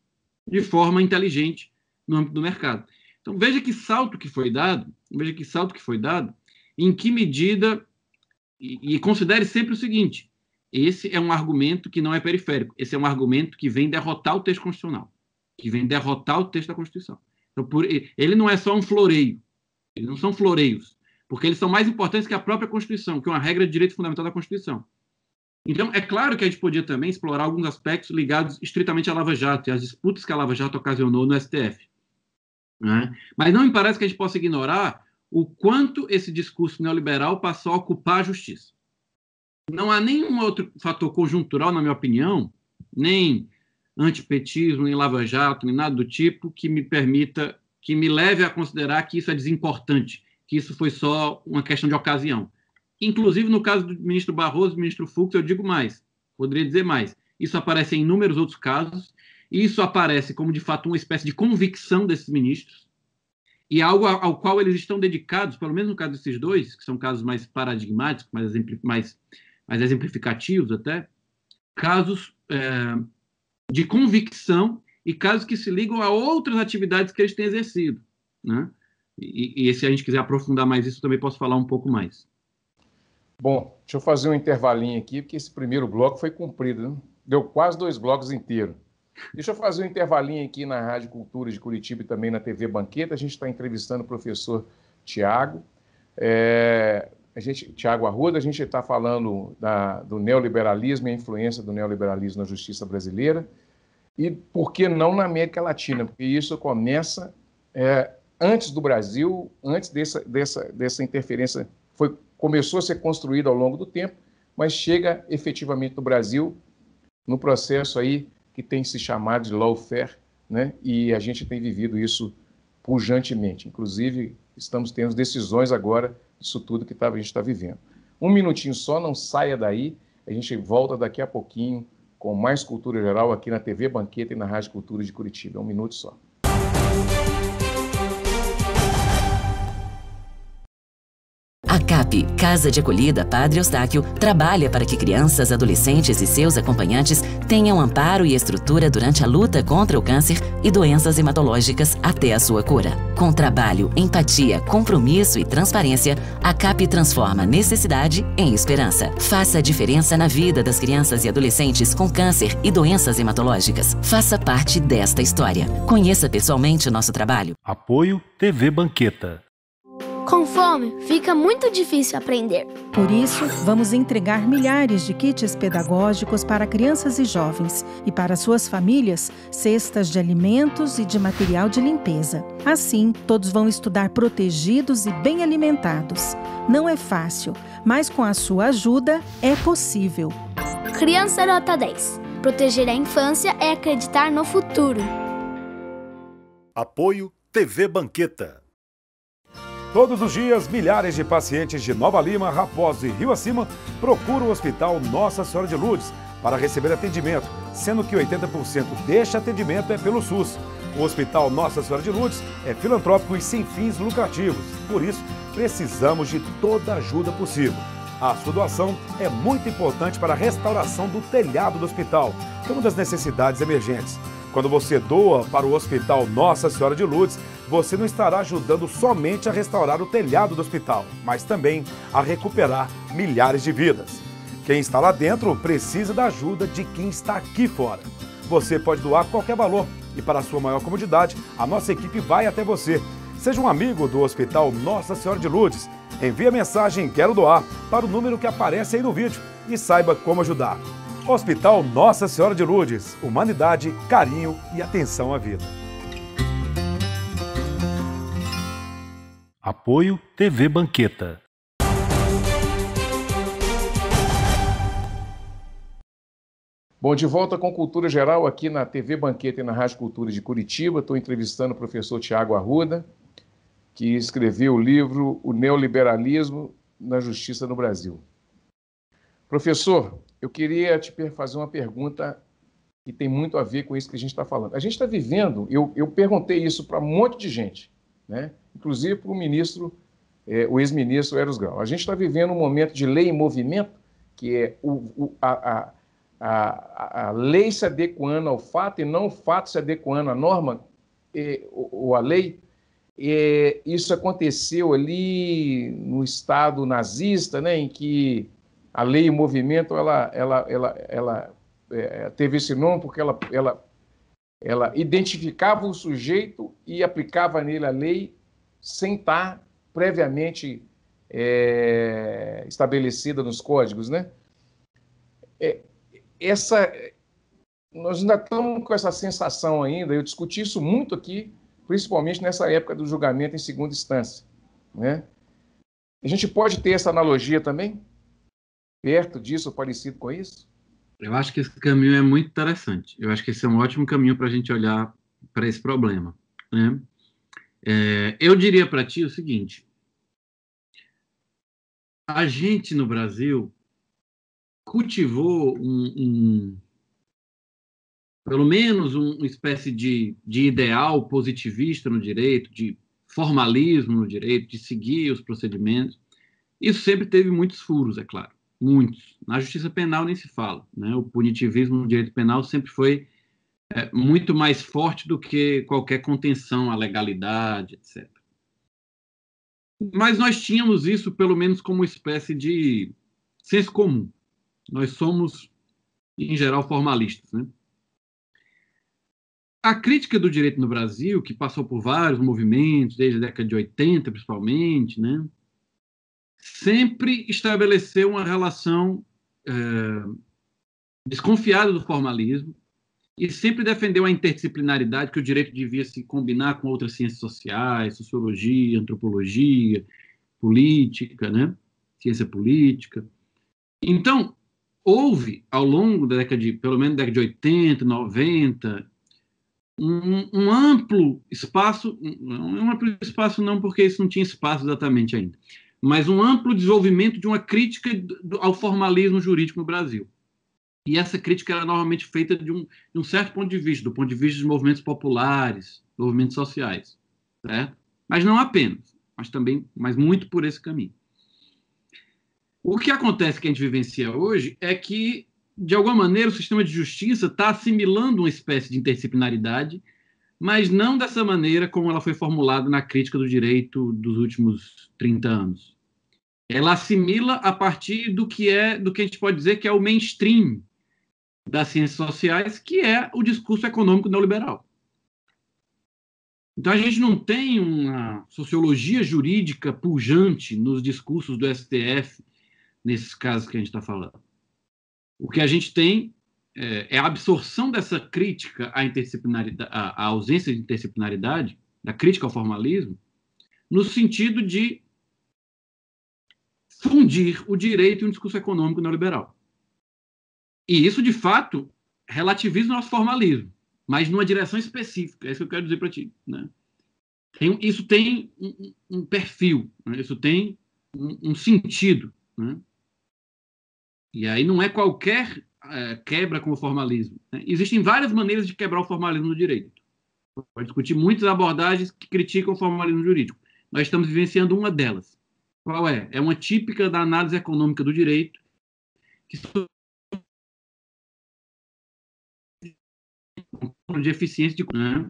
de forma inteligente no âmbito do mercado. Então veja que salto que foi dado, veja que salto que foi dado, em que medida e, e considere sempre o seguinte: esse é um argumento que não é periférico, esse é um argumento que vem derrotar o texto constitucional, que vem derrotar o texto da Constituição. Então, por, ele não é só um floreio, eles não são floreios, porque eles são mais importantes que a própria Constituição, que é uma regra de direito fundamental da Constituição. Então, é claro que a gente podia também explorar alguns aspectos ligados estritamente à Lava Jato e às disputas que a Lava Jato ocasionou no STF. Né? Mas não me parece que a gente possa ignorar o quanto esse discurso neoliberal passou a ocupar a justiça. Não há nenhum outro fator conjuntural, na minha opinião, nem antipetismo, nem lava-jato, nem nada do tipo que me permita, que me leve a considerar que isso é desimportante, que isso foi só uma questão de ocasião. Inclusive, no caso do ministro Barroso e do ministro Fux, eu digo mais, poderia dizer mais. Isso aparece em inúmeros outros casos, e isso aparece como, de fato, uma espécie de convicção desses ministros, e algo ao qual eles estão dedicados, pelo menos no caso desses dois, que são casos mais paradigmáticos, mais, mais, mais exemplificativos até, casos é, de convicção e casos que se ligam a outras atividades que eles têm exercido. Né? E, e se a gente quiser aprofundar mais isso, também posso falar um pouco mais. Bom, deixa eu fazer um intervalinho aqui, porque esse primeiro bloco foi cumprido, né? deu quase dois blocos inteiros. Deixa eu fazer um intervalinho aqui na Rádio Cultura de Curitiba e também na TV Banqueta. A gente está entrevistando o professor Tiago. É, a gente, Tiago Arruda, a gente está falando da, do neoliberalismo e a influência do neoliberalismo na justiça brasileira. E por que não na América Latina? Porque isso começa é, antes do Brasil, antes dessa, dessa, dessa interferência, foi, começou a ser construída ao longo do tempo, mas chega efetivamente no Brasil no processo aí que tem se chamado de lawfare, né? e a gente tem vivido isso pujantemente. Inclusive, estamos tendo decisões agora disso tudo que tá, a gente está vivendo. Um minutinho só, não saia daí, a gente volta daqui a pouquinho com mais cultura geral aqui na TV Banqueta e na Rádio Cultura de Curitiba. É um minuto só. A CAP, Casa de Acolhida Padre Eustáquio, trabalha para que crianças, adolescentes e seus acompanhantes tenham amparo e estrutura durante a luta contra o câncer e doenças hematológicas até a sua cura. Com trabalho, empatia, compromisso e transparência, a CAP transforma necessidade em esperança. Faça a diferença na vida das crianças e adolescentes com câncer e doenças hematológicas. Faça parte desta história. Conheça pessoalmente o nosso trabalho. Apoio TV Banqueta. Com fome, fica muito difícil aprender. Por isso, vamos entregar milhares de kits pedagógicos para crianças e jovens e para suas famílias cestas de alimentos e de material de limpeza. Assim, todos vão estudar protegidos e bem alimentados. Não é fácil, mas com a sua ajuda é possível. Criança Nota 10. Proteger a infância é acreditar no futuro. Apoio TV Banqueta. Todos os dias, milhares de pacientes de Nova Lima, Raposo e Rio Acima procuram o Hospital Nossa Senhora de Lourdes para receber atendimento, sendo que 80% deste atendimento é pelo SUS. O Hospital Nossa Senhora de Lourdes é filantrópico e sem fins lucrativos, por isso precisamos de toda ajuda possível. A sua doação é muito importante para a restauração do telhado do hospital, que é uma das necessidades emergentes. Quando você doa para o Hospital Nossa Senhora de Lourdes, você não estará ajudando somente a restaurar o telhado do hospital, mas também a recuperar milhares de vidas. Quem está lá dentro precisa da ajuda de quem está aqui fora. Você pode doar qualquer valor e, para sua maior comodidade, a nossa equipe vai até você. Seja um amigo do Hospital Nossa Senhora de Lourdes. Envie a mensagem Quero Doar para o número que aparece aí no vídeo e saiba como ajudar. Hospital Nossa Senhora de Lourdes. Humanidade, carinho e atenção à vida. Apoio TV Banqueta. Bom, de volta com Cultura Geral aqui na TV Banqueta e na Rádio Cultura de Curitiba. Estou entrevistando o professor Tiago Arruda, que escreveu o livro O Neoliberalismo na Justiça no Brasil. Professor, eu queria te fazer uma pergunta que tem muito a ver com isso que a gente está falando. A gente está vivendo, eu, eu perguntei isso para um monte de gente, né? Inclusive para o ministro, é, o ex-ministro Eros Grau. A gente está vivendo um momento de lei em movimento, que é o, o, a, a, a, lei se adequando ao fato e não o fato se adequando à norma e, ou à lei. E, isso aconteceu ali no Estado nazista, né, em que a lei em movimento ela, ela, ela, ela é, teve esse nome porque ela, ela, ela identificava o sujeito e aplicava nele a lei sem estar previamente é, estabelecida nos códigos, né? É, essa, nós ainda estamos com essa sensação ainda. Eu discuti isso muito aqui, principalmente nessa época do julgamento em segunda instância, né? A gente pode ter essa analogia também? perto disso, parecido com isso? Eu acho que esse caminho é muito interessante. Eu acho que esse é um ótimo caminho para a gente olhar para esse problema. Né? É, eu diria para ti o seguinte: a gente no Brasil cultivou um, um pelo menos um, uma espécie de, de ideal positivista no direito, de formalismo no direito, de seguir os procedimentos. Isso sempre teve muitos furos, é claro, muitos. Na justiça penal nem se fala. Né? O punitivismo no direito penal sempre foi é, muito mais forte do que qualquer contenção à legalidade, etc. Mas nós tínhamos isso, pelo menos, como espécie de senso comum. Nós somos, em geral, formalistas. Né? A crítica do direito no Brasil, que passou por vários movimentos, desde a década de 80, principalmente, né? sempre estabeleceu uma relação é, desconfiada do formalismo e sempre defendeu a interdisciplinaridade, que o direito devia se combinar com outras ciências sociais, sociologia, antropologia, política, né? ciência política. Então, houve, ao longo da década de, pelo menos da década de 80, 90, um, um amplo espaço, um amplo espaço não porque isso não tinha espaço exatamente ainda, mas um amplo desenvolvimento de uma crítica ao formalismo jurídico no Brasil. E essa crítica era normalmente feita de um, de um certo ponto de vista, do ponto de vista dos movimentos populares, movimentos sociais, certo? Mas não apenas, mas também, mas muito por esse caminho. O que acontece que a gente vivencia hoje é que, de alguma maneira, o sistema de justiça está assimilando uma espécie de interdisciplinaridade, mas não dessa maneira como ela foi formulada na crítica do direito dos últimos 30 anos ela assimila a partir do que é do que a gente pode dizer que é o mainstream das ciências sociais, que é o discurso econômico neoliberal. Então a gente não tem uma sociologia jurídica pujante nos discursos do STF nesses casos que a gente está falando. O que a gente tem é, é, a absorção dessa crítica à interdisciplinaridade, à, ausência de interdisciplinaridade, da crítica ao formalismo, no sentido de fundir o direito e um discurso econômico neoliberal. E isso, de fato, relativiza o nosso formalismo, mas numa direção específica. É isso que eu quero dizer para ti. Né? Tem, isso tem um, um perfil, né? isso tem um, um sentido. Né? E aí não é qualquer é, quebra com o formalismo. Né? Existem várias maneiras de quebrar o formalismo no direito. Pode discutir muitas abordagens que criticam o formalismo jurídico. Nós estamos vivenciando uma delas. Qual é? É uma típica da análise econômica do direito, que de eficiência de né?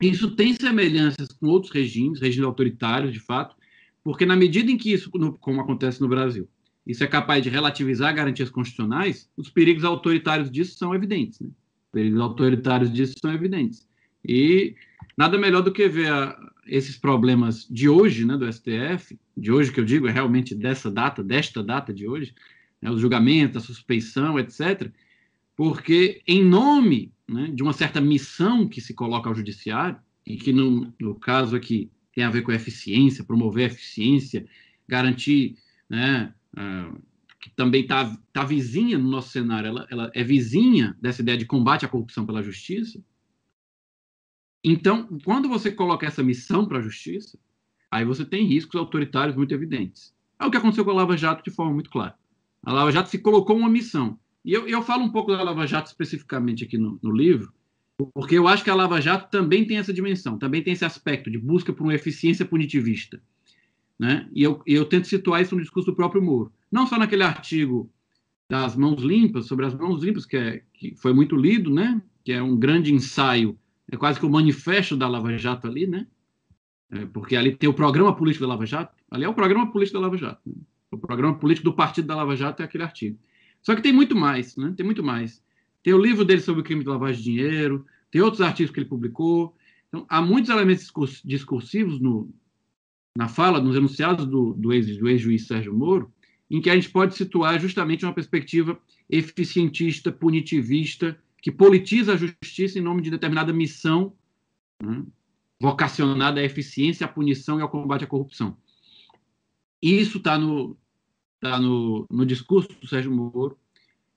Isso tem semelhanças com outros regimes, regimes autoritários, de fato, porque na medida em que isso, como acontece no Brasil, isso é capaz de relativizar garantias constitucionais, os perigos autoritários disso são evidentes. Né? Os perigos autoritários disso são evidentes. E nada melhor do que ver a, esses problemas de hoje, né, do STF, de hoje que eu digo, é realmente dessa data, desta data de hoje, né, os julgamentos, a suspeição, etc., porque em nome né, de uma certa missão que se coloca ao judiciário, e que no, no caso aqui tem a ver com eficiência, promover a eficiência, garantir, né, uh, que também está tá vizinha no nosso cenário, ela, ela é vizinha dessa ideia de combate à corrupção pela justiça, então, quando você coloca essa missão para a justiça, aí você tem riscos autoritários muito evidentes. É o que aconteceu com a Lava Jato de forma muito clara. A Lava Jato se colocou uma missão. E eu, eu falo um pouco da Lava Jato especificamente aqui no, no livro, porque eu acho que a Lava Jato também tem essa dimensão, também tem esse aspecto de busca por uma eficiência punitivista. Né? E eu, eu tento situar isso no discurso do próprio Moro. Não só naquele artigo das mãos limpas, sobre as mãos limpas, que, é, que foi muito lido, né? que é um grande ensaio é quase que o manifesto da Lava Jato ali, né? É, porque ali tem o programa político da Lava Jato, ali é o programa político da Lava Jato. Né? O programa político do partido da Lava Jato é aquele artigo. Só que tem muito mais, né? Tem muito mais. Tem o livro dele sobre o crime de lavagem de dinheiro, tem outros artigos que ele publicou. Então, há muitos elementos discursivos no, na fala, nos enunciados do, do ex-juiz ex Sérgio Moro, em que a gente pode situar justamente uma perspectiva eficientista, punitivista, que politiza a justiça em nome de determinada missão né, vocacionada à eficiência, à punição e ao combate à corrupção. Isso está no, tá no, no discurso do Sérgio Moro.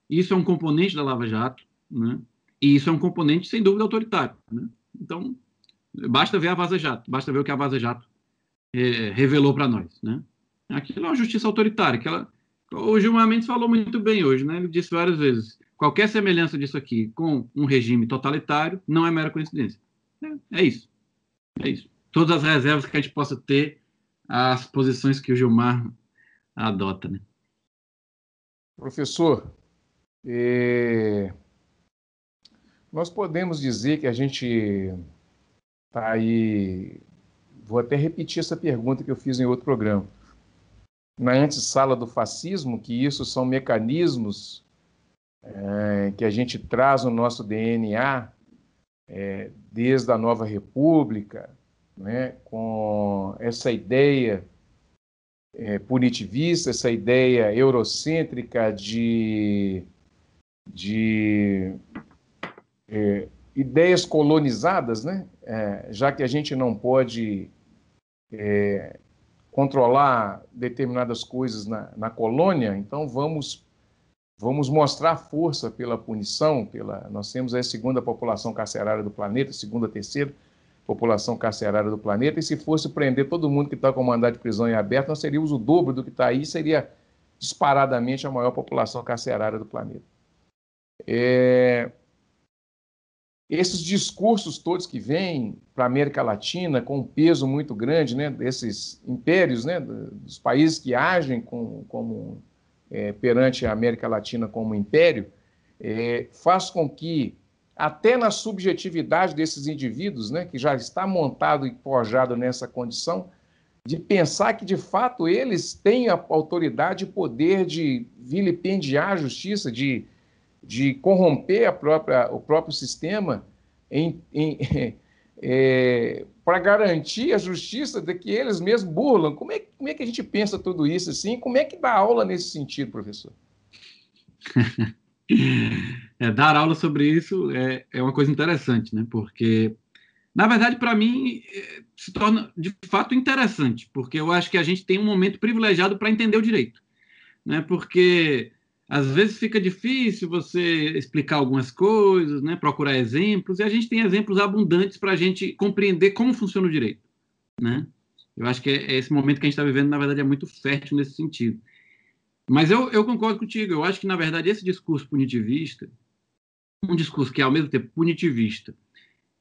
Isso é um componente da Lava Jato, né? E isso é um componente, sem dúvida, autoritário. Né? Então, basta ver a Vaza Jato, basta ver o que a Vaza Jato é, revelou para nós. Né? Aquilo é uma justiça autoritária. Aquela... O Gilmar Mendes falou muito bem hoje, né? ele disse várias vezes: qualquer semelhança disso aqui com um regime totalitário não é mera coincidência. É, é isso. É isso. Todas as reservas que a gente possa ter às posições que o Gilmar adota. Né? Professor, é... nós podemos dizer que a gente está aí. Vou até repetir essa pergunta que eu fiz em outro programa. Na antessala do fascismo, que isso são mecanismos é, que a gente traz no nosso DNA é, desde a nova república, né, com essa ideia é, punitivista, essa ideia eurocêntrica de, de é, ideias colonizadas, né? É, já que a gente não pode é, controlar determinadas coisas na, na, colônia, então vamos vamos mostrar força pela punição, pela nós temos a segunda população carcerária do planeta, segunda, terceira população carcerária do planeta, e se fosse prender todo mundo que está com mandado de prisão em aberto, nós seríamos o dobro do que está aí, seria disparadamente a maior população carcerária do planeta. É... Esses discursos todos que vêm para a América Latina, com um peso muito grande, né, desses impérios, né, dos países que agem com, como, é, perante a América Latina como império, é, faz com que até na subjetividade desses indivíduos, né, que já está montado e forjado nessa condição, de pensar que de fato eles têm a autoridade e poder de vilipendiar a justiça, de, de corromper própria, o próprio sistema em, em, é, para garantir a justiça de que eles mesmos burlam. Como é, como é que a gente pensa tudo isso assim? Como é que dá aula nesse sentido, professor? é, dar aula sobre isso é, é uma coisa interessante, né? Porque, na verdade, para mim, é, se torna de fato interessante, porque eu acho que a gente tem um momento privilegiado para entender o direito, né? Porque às vezes fica difícil você explicar algumas coisas, né? Procurar exemplos, e a gente tem exemplos abundantes para a gente compreender como funciona o direito, né? Eu acho que é, é esse momento que a gente está vivendo, na verdade, é muito fértil nesse sentido. Mas eu, eu concordo contigo. Eu acho que, na verdade, esse discurso punitivista, um discurso que é, ao mesmo tempo, punitivista,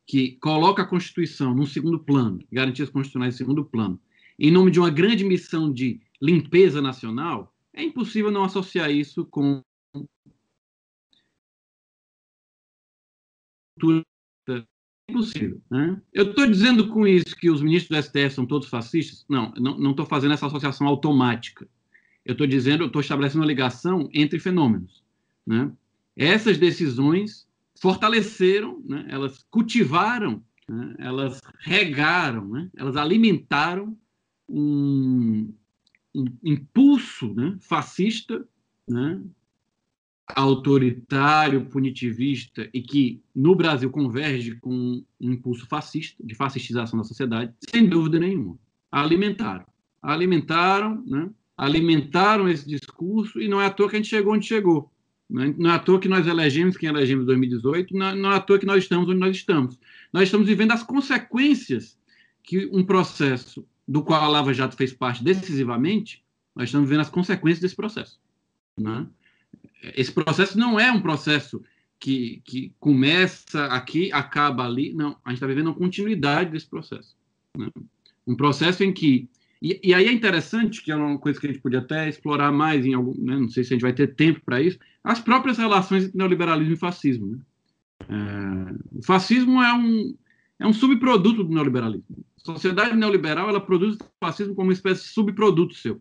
que coloca a Constituição num segundo plano, garantias constitucionais em segundo plano, em nome de uma grande missão de limpeza nacional, é impossível não associar isso com é impossível. Né? Eu estou dizendo com isso que os ministros do STF são todos fascistas? Não, não estou fazendo essa associação automática. Eu estou dizendo, estou estabelecendo uma ligação entre fenômenos. Né? Essas decisões fortaleceram, né? elas cultivaram, né? elas regaram, né? elas alimentaram um, um impulso né? fascista, né? autoritário, punitivista e que no Brasil converge com um impulso fascista, de fascistização da sociedade, sem dúvida nenhuma. Alimentaram. Alimentaram, né? Alimentaram esse discurso e não é à toa que a gente chegou onde chegou. Né? Não é à toa que nós elegemos quem elegemos em 2018, não é à toa que nós estamos onde nós estamos. Nós estamos vivendo as consequências que um processo do qual a Lava Jato fez parte decisivamente, nós estamos vivendo as consequências desse processo. Né? Esse processo não é um processo que, que começa aqui, acaba ali. Não, a gente está vivendo uma continuidade desse processo. Né? Um processo em que e, e, aí é interessante, que é uma coisa que a gente podia até explorar mais em algum, né, não sei se a gente vai ter tempo para isso, as próprias relações entre neoliberalismo e fascismo. Né? É, o fascismo é um, é um subproduto do neoliberalismo. A sociedade neoliberal ela produz o fascismo como uma espécie de subproduto seu.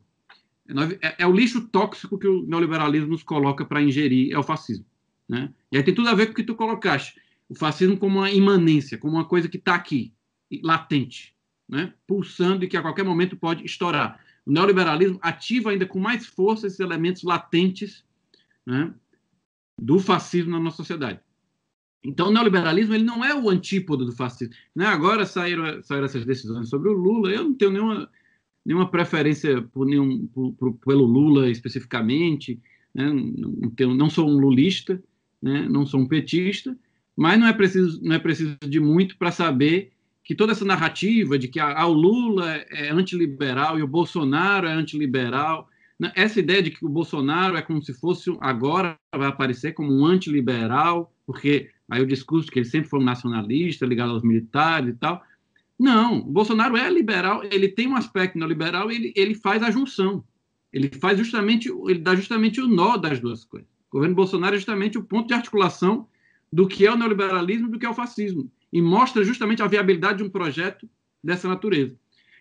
É, é o lixo tóxico que o neoliberalismo nos coloca para ingerir, é o fascismo. Né? E aí tem tudo a ver com o que tu colocaste. O fascismo como uma imanência, como uma coisa que está aqui, latente né, pulsando e que a qualquer momento pode estourar. O neoliberalismo ativa ainda com mais força esses elementos latentes né, do fascismo na nossa sociedade. Então, o neoliberalismo ele não é o antípodo do fascismo. Né? Agora saíram, saíram essas decisões sobre o Lula. Eu não tenho nenhuma, nenhuma preferência por nenhum, por, por, pelo Lula especificamente. né? não, tenho, não sou um lulista, né? não sou um petista, mas não é preciso, não é preciso de muito para saber que toda essa narrativa de que ah, o Lula é antiliberal e o Bolsonaro é antiliberal, né? essa ideia de que o Bolsonaro é como se fosse agora vai aparecer como um antiliberal, porque aí o discurso que ele sempre foi um nacionalista, ligado aos militares e tal. Não, o Bolsonaro é liberal, ele tem um aspecto neoliberal e ele, ele faz a junção. Ele faz justamente, ele dá justamente o nó das duas coisas. O governo Bolsonaro é justamente o ponto de articulação do que é o neoliberalismo e do que é o fascismo. E mostra justamente a viabilidade de um projeto dessa natureza.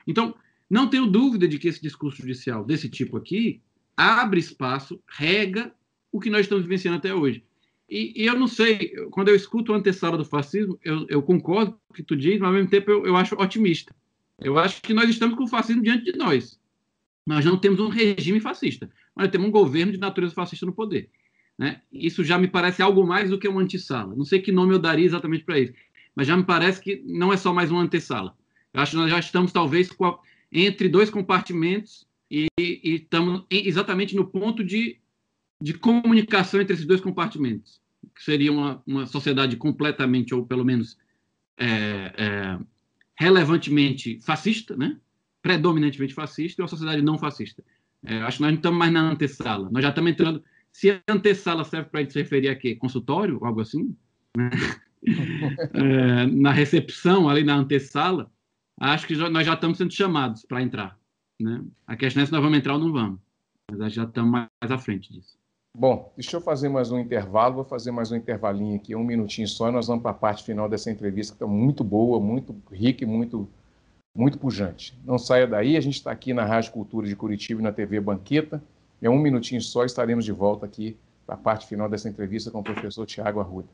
Então, não tenho dúvida de que esse discurso judicial desse tipo aqui abre espaço, rega o que nós estamos vivenciando até hoje. E, e, eu não sei, quando eu escuto a antessala do fascismo, eu, eu, concordo com o que tu diz, mas ao mesmo tempo eu, eu acho otimista. Eu acho que nós estamos com o fascismo diante de nós. Nós não temos um regime fascista, mas temos um governo de natureza fascista no poder. Né? Isso já me parece algo mais do que uma antessala. Não sei que nome eu daria exatamente para isso, mas já me parece que não é só mais uma antessala. Eu acho que nós já estamos, talvez, a, entre dois compartimentos e, e estamos exatamente no ponto de de comunicação entre esses dois compartimentos, que seria uma, uma sociedade completamente, ou pelo menos é, é, relevantemente fascista, né? predominantemente fascista, e uma sociedade não fascista. É, acho que nós não estamos mais na antessala, nós já estamos entrando. Se a antessala serve para se referir a quê? Consultório, algo assim? Né? É, na recepção, ali na antessala, acho que já, nós já estamos sendo chamados para entrar. Né? A questão é se nós vamos entrar ou não vamos. Mas já estamos mais à frente disso. Bom, deixa eu fazer mais um intervalo, vou fazer mais um intervalinho aqui, um minutinho só, e nós vamos para a parte final dessa entrevista, que está muito boa, muito rica e muito, muito pujante. Não saia daí, a gente está aqui na Rádio Cultura de Curitiba e na TV Banqueta. É um minutinho só, estaremos de volta aqui para a parte final dessa entrevista com o professor Tiago Arruda.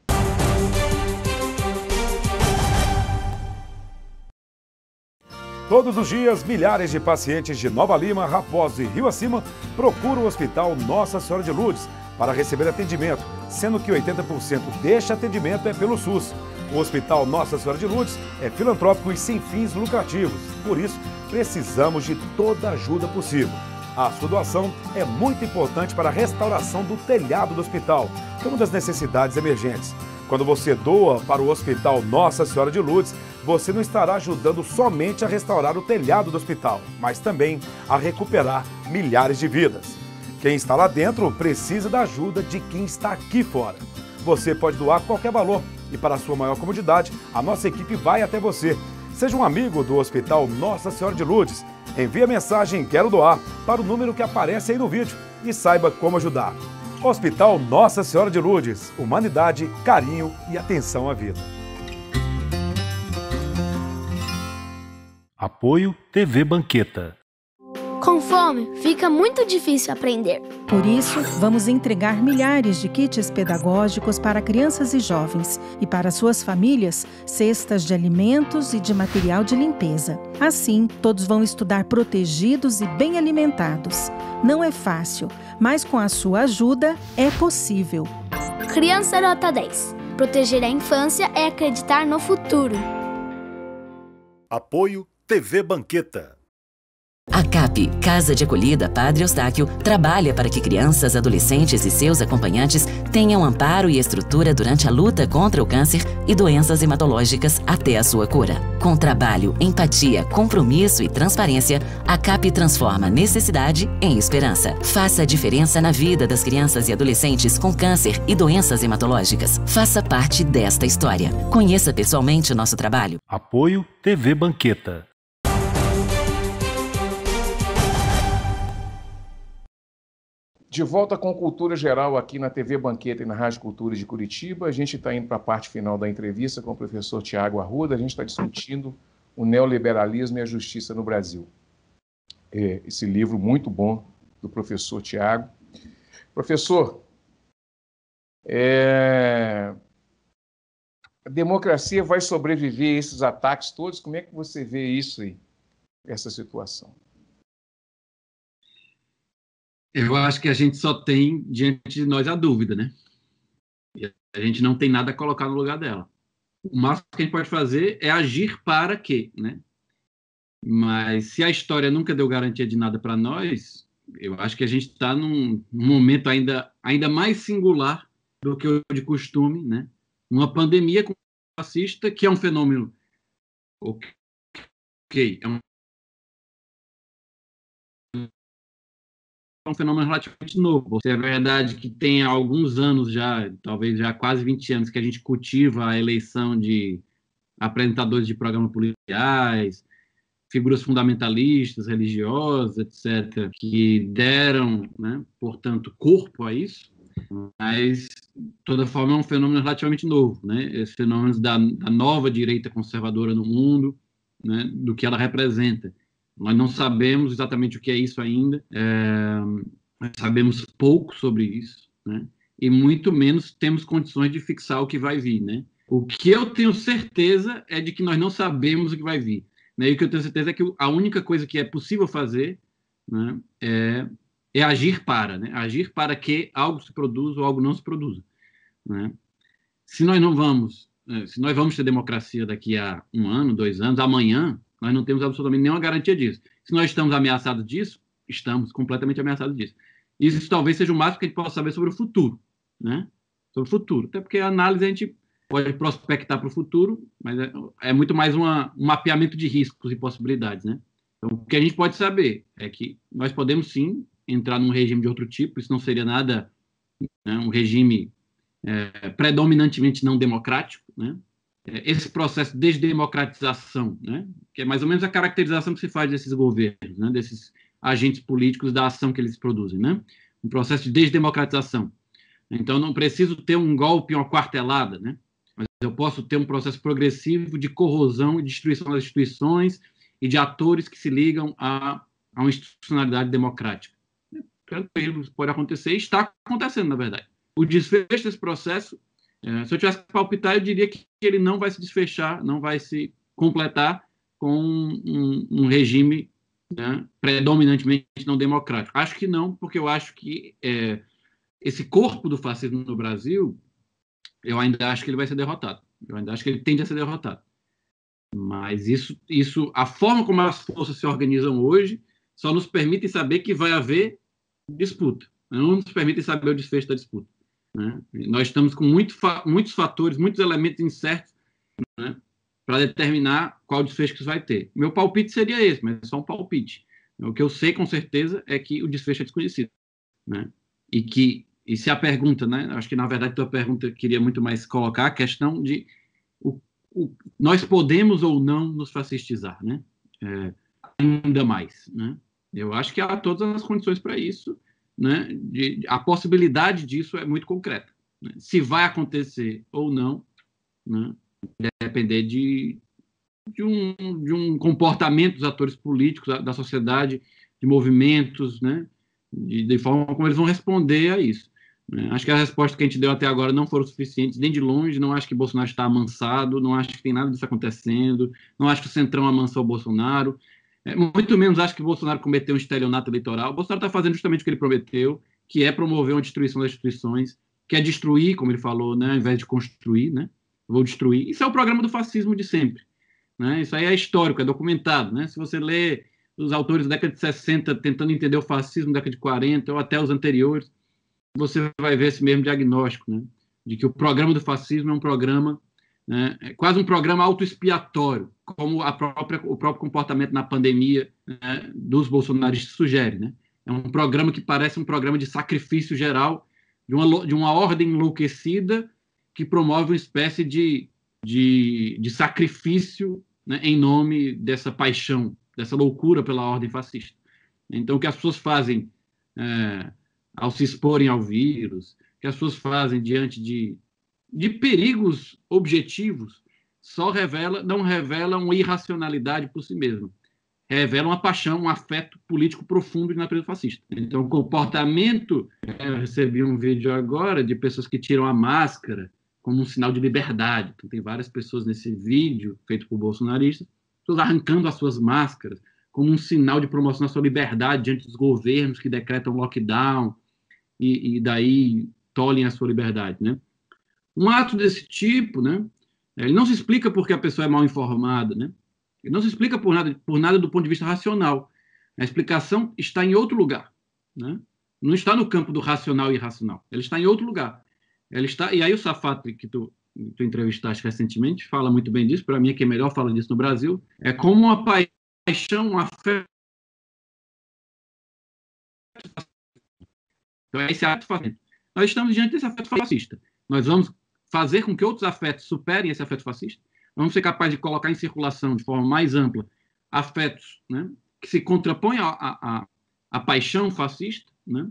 Todos os dias, milhares de pacientes de Nova Lima, Raposo e Rio Acima procuram o Hospital Nossa Senhora de Lourdes para receber atendimento, sendo que 80% deste atendimento é pelo SUS. O Hospital Nossa Senhora de Lourdes é filantrópico e sem fins lucrativos, por isso precisamos de toda ajuda possível. A sua doação é muito importante para a restauração do telhado do hospital, que é uma das necessidades emergentes. Quando você doa para o Hospital Nossa Senhora de Lourdes, você não estará ajudando somente a restaurar o telhado do hospital, mas também a recuperar milhares de vidas. Quem está lá dentro precisa da ajuda de quem está aqui fora. Você pode doar qualquer valor e, para sua maior comodidade, a nossa equipe vai até você. Seja um amigo do Hospital Nossa Senhora de Lourdes. Envie a mensagem Quero Doar para o número que aparece aí no vídeo e saiba como ajudar. Hospital Nossa Senhora de Lourdes. Humanidade, carinho e atenção à vida. Apoio TV Banqueta. Com fome, fica muito difícil aprender. Por isso, vamos entregar milhares de kits pedagógicos para crianças e jovens e para suas famílias cestas de alimentos e de material de limpeza. Assim, todos vão estudar protegidos e bem alimentados. Não é fácil, mas com a sua ajuda é possível. Criança Nota 10. Proteger a infância é acreditar no futuro. Apoio TV Banqueta. A CAP, Casa de Acolhida Padre Eustáquio, trabalha para que crianças, adolescentes e seus acompanhantes tenham amparo e estrutura durante a luta contra o câncer e doenças hematológicas até a sua cura. Com trabalho, empatia, compromisso e transparência, a CAP transforma necessidade em esperança. Faça a diferença na vida das crianças e adolescentes com câncer e doenças hematológicas. Faça parte desta história. Conheça pessoalmente o nosso trabalho. Apoio TV Banqueta. De volta com Cultura Geral aqui na TV Banqueta e na Rádio Cultura de Curitiba. A gente está indo para a parte final da entrevista com o professor Tiago Arruda. A gente está discutindo o neoliberalismo e a justiça no Brasil. É, esse livro muito bom do professor Tiago. Professor, é... a democracia vai sobreviver a esses ataques todos? Como é que você vê isso aí, essa situação? Eu acho que a gente só tem diante de nós a dúvida, né? E a gente não tem nada a colocar no lugar dela. O máximo que a gente pode fazer é agir para quê, né? Mas se a história nunca deu garantia de nada para nós, eu acho que a gente está num, num, momento ainda, ainda mais singular do que o de costume, né? Uma pandemia com fascista, que é um fenômeno ok, é um, um fenômeno relativamente novo. É verdade que tem alguns anos já, talvez já quase 20 anos, que a gente cultiva a eleição de apresentadores de programas policiais, figuras fundamentalistas, religiosas, etc., que deram, né, portanto, corpo a isso, mas, de toda forma, é um fenômeno relativamente novo, né? Esse fenômeno da, da nova direita conservadora no mundo, né, do que ela representa. Nós não sabemos exatamente o que é isso ainda, é, sabemos pouco sobre isso, né? E muito menos temos condições de fixar o que vai vir, né? O que eu tenho certeza é de que nós não sabemos o que vai vir. Né? E o que eu tenho certeza é que a única coisa que é possível fazer né, é, é, agir para, né? agir para que algo se produza ou algo não se produza. Né? Se nós não vamos, né, se nós vamos ter democracia daqui a um ano, dois anos, amanhã, nós não temos absolutamente nenhuma garantia disso. Se nós estamos ameaçados disso, estamos completamente ameaçados disso. Isso talvez seja o máximo que a gente possa saber sobre o futuro, né? Sobre o futuro. Até porque a análise a gente pode prospectar para o futuro, mas é, é muito mais uma, um mapeamento de riscos e possibilidades, né? Então, o que a gente pode saber é que nós podemos sim entrar num regime de outro tipo, isso não seria nada né, um regime é, predominantemente não democrático, né? Esse processo de desdemocratização, né, que é mais ou menos a caracterização que se faz desses governos, né, desses agentes políticos da ação que eles produzem, né? Um processo de desdemocratização. Então, não preciso ter um golpe, uma quartelada, né? mas eu posso ter um processo progressivo de corrosão e destruição das instituições e de atores que se ligam a, a uma institucionalidade democrática. Tranquilo, isso pode acontecer e está acontecendo, na verdade. O desfecho desse processo, é, se eu tivesse que palpitar, eu diria que ele não vai se desfechar, não vai se completar com um, um regime né, predominantemente não democrático. Acho que não, porque eu acho que é, esse corpo do fascismo no Brasil eu ainda acho que ele vai ser derrotado. Eu ainda acho que ele tende a ser derrotado. Mas isso, isso, a forma como as forças se organizam hoje, só nos permite saber que vai haver disputa. Não nos permite saber o desfecho da disputa. Né? Nós estamos com muito, muitos fatores, muitos elementos incertos né, para determinar qual desfecho que isso vai ter. Meu palpite seria esse, mas é só um palpite. O que eu sei com certeza é que o desfecho é desconhecido. Né? E que e se a pergunta, né? Acho que na verdade tua pergunta queria muito mais colocar a questão de o, o, nós podemos ou não nos fascistizar, né? É, ainda mais, né? Eu acho que há todas as condições para isso, né? De, a possibilidade disso é muito concreta. Né? Se vai acontecer ou não, né? Depender de, de, um, de um comportamento dos atores políticos, da, da sociedade, de movimentos, né? De, de forma como eles vão responder a isso. Né? Acho que a resposta que a gente deu até agora não foram suficientes, nem de longe. Não acho que Bolsonaro está amansado, não acho que tem nada disso acontecendo, não acho que o Centrão amansou o Bolsonaro. É, muito menos acho que Bolsonaro cometeu um estelionato eleitoral. Bolsonaro está fazendo justamente o que ele prometeu, que é promover uma destruição das instituições, que é destruir, como ele falou, né, ao invés de construir, né? Vou destruir. Isso é o programa do fascismo de sempre. Né? Isso aí é histórico, é documentado. Né? Se você lê os autores da década de 60 tentando entender o fascismo da década de 40 ou até os anteriores, você vai ver esse mesmo diagnóstico, né? De que o programa do fascismo é um programa, né, é quase um programa autoexpiatório, como a própria, o próprio comportamento na pandemia né, dos bolsonaristas sugere, né? É um programa que parece um programa de sacrifício geral, de uma, de uma ordem enlouquecida que promove uma espécie de, de, de sacrifício né, em nome dessa paixão, dessa loucura pela ordem fascista. Então, o que as pessoas fazem é, ao se exporem ao vírus, que as pessoas fazem diante de, de perigos objetivos, só revela, não revela uma irracionalidade por si mesma. Revela uma paixão, um afeto político profundo de natureza fascista. Então, o comportamento. É, eu recebi um vídeo agora de pessoas que tiram a máscara como um sinal de liberdade. Então, tem várias pessoas nesse vídeo, feito por bolsonaristas, pessoas arrancando as suas máscaras como um sinal de promoção da sua liberdade diante dos governos que decretam lockdown, e, e daí tolhem a sua liberdade, né? Um ato desse tipo, né? Ele não se explica porque a pessoa é mal informada, né? Ele não se explica por nada, por nada do ponto de vista racional. A explicação está em outro lugar. né? não está no campo do racional e irracional. Ele está em outro lugar. Ele está e aí o Safato que tu, tu entrevistaste recentemente fala muito bem disso. Para mim, é quem melhor fala disso no Brasil é como uma paixão, um afeto. Então é esse ato fascista. Nós estamos diante desse afeto fascista. Nós vamos fazer com que outros afetos superem esse afeto fascista. Vamos ser capazes de colocar em circulação de forma mais ampla afetos né, que se contrapõem à, paixão fascista, né,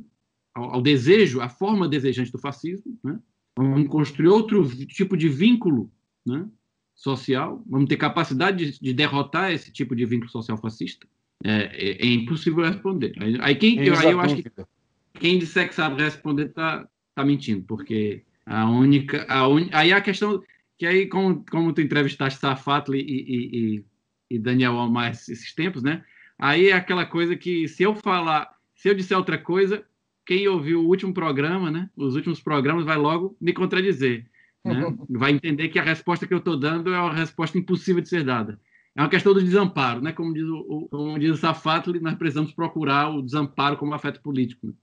ao, ao, desejo, à forma desejante do fascismo. Né, vamos construir outro tipo de vínculo né, social, vamos ter capacidade de, de, derrotar esse tipo de vínculo social fascista. É, é, é impossível responder. Aí, quem, eu, aí eu acho que quem disser que sabe responder está tá mentindo, porque a única. A un... Aí a questão. Que aí, como, como tu entrevistaste Safatli e, e, e, e Daniel Almar esses tempos, né? Aí é aquela coisa que, se eu falar, se eu disser outra coisa, quem ouviu o último programa, né? Os últimos programas vai logo me contradizer. Né? Vai entender que a resposta que eu estou dando é uma resposta impossível de ser dada. É uma questão do desamparo, né? Como diz o, como diz o Safatli, nós precisamos procurar o desamparo como afeto político.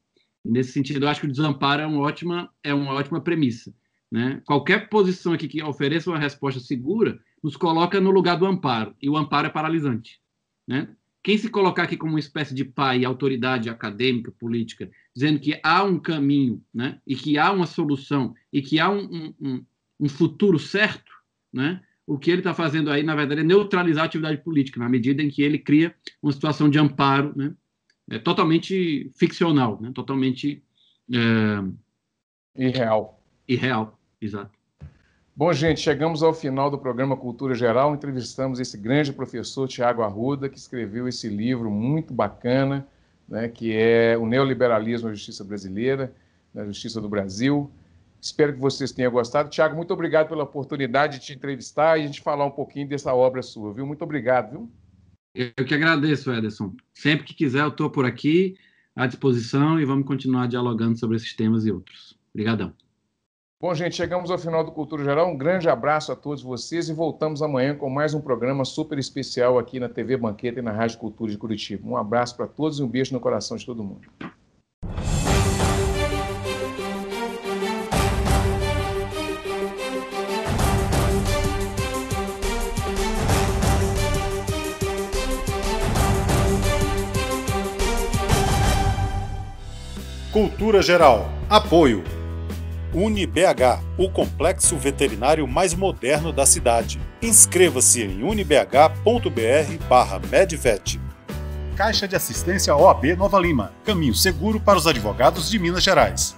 Nesse sentido, eu acho que o desamparo é uma ótima, é uma ótima premissa. Né? Qualquer posição aqui que ofereça uma resposta segura nos coloca no lugar do amparo, e o amparo é paralisante. Né? Quem se colocar aqui como uma espécie de pai, autoridade acadêmica, política, dizendo que há um caminho, né? e que há uma solução, e que há um, um, um futuro certo, né? o que ele está fazendo aí, na verdade, é neutralizar a atividade política, na medida em que ele cria uma situação de amparo, né? É totalmente ficcional, né? totalmente é... irreal. Irreal, exato. Bom, gente, chegamos ao final do programa Cultura Geral. Entrevistamos esse grande professor Tiago Arruda, que escreveu esse livro muito bacana, né, que é O Neoliberalismo e a Justiça Brasileira, na Justiça do Brasil. Espero que vocês tenham gostado. Tiago, muito obrigado pela oportunidade de te entrevistar e a gente falar um pouquinho dessa obra sua, viu? Muito obrigado, viu? Eu que agradeço, Ederson. Sempre que quiser, eu estou por aqui, à disposição, e vamos continuar dialogando sobre esses temas e outros. Obrigadão. Bom, gente, chegamos ao final do Cultura Geral. Um grande abraço a todos vocês e voltamos amanhã com mais um programa super especial aqui na TV Banqueta e na Rádio Cultura de Curitiba. Um abraço para todos e um beijo no coração de todo mundo. Cultura Geral. Apoio. UniBH, o complexo veterinário mais moderno da cidade. Inscreva-se em unibh.br/medvet. Caixa de Assistência OAB Nova Lima. Caminho seguro para os advogados de Minas Gerais.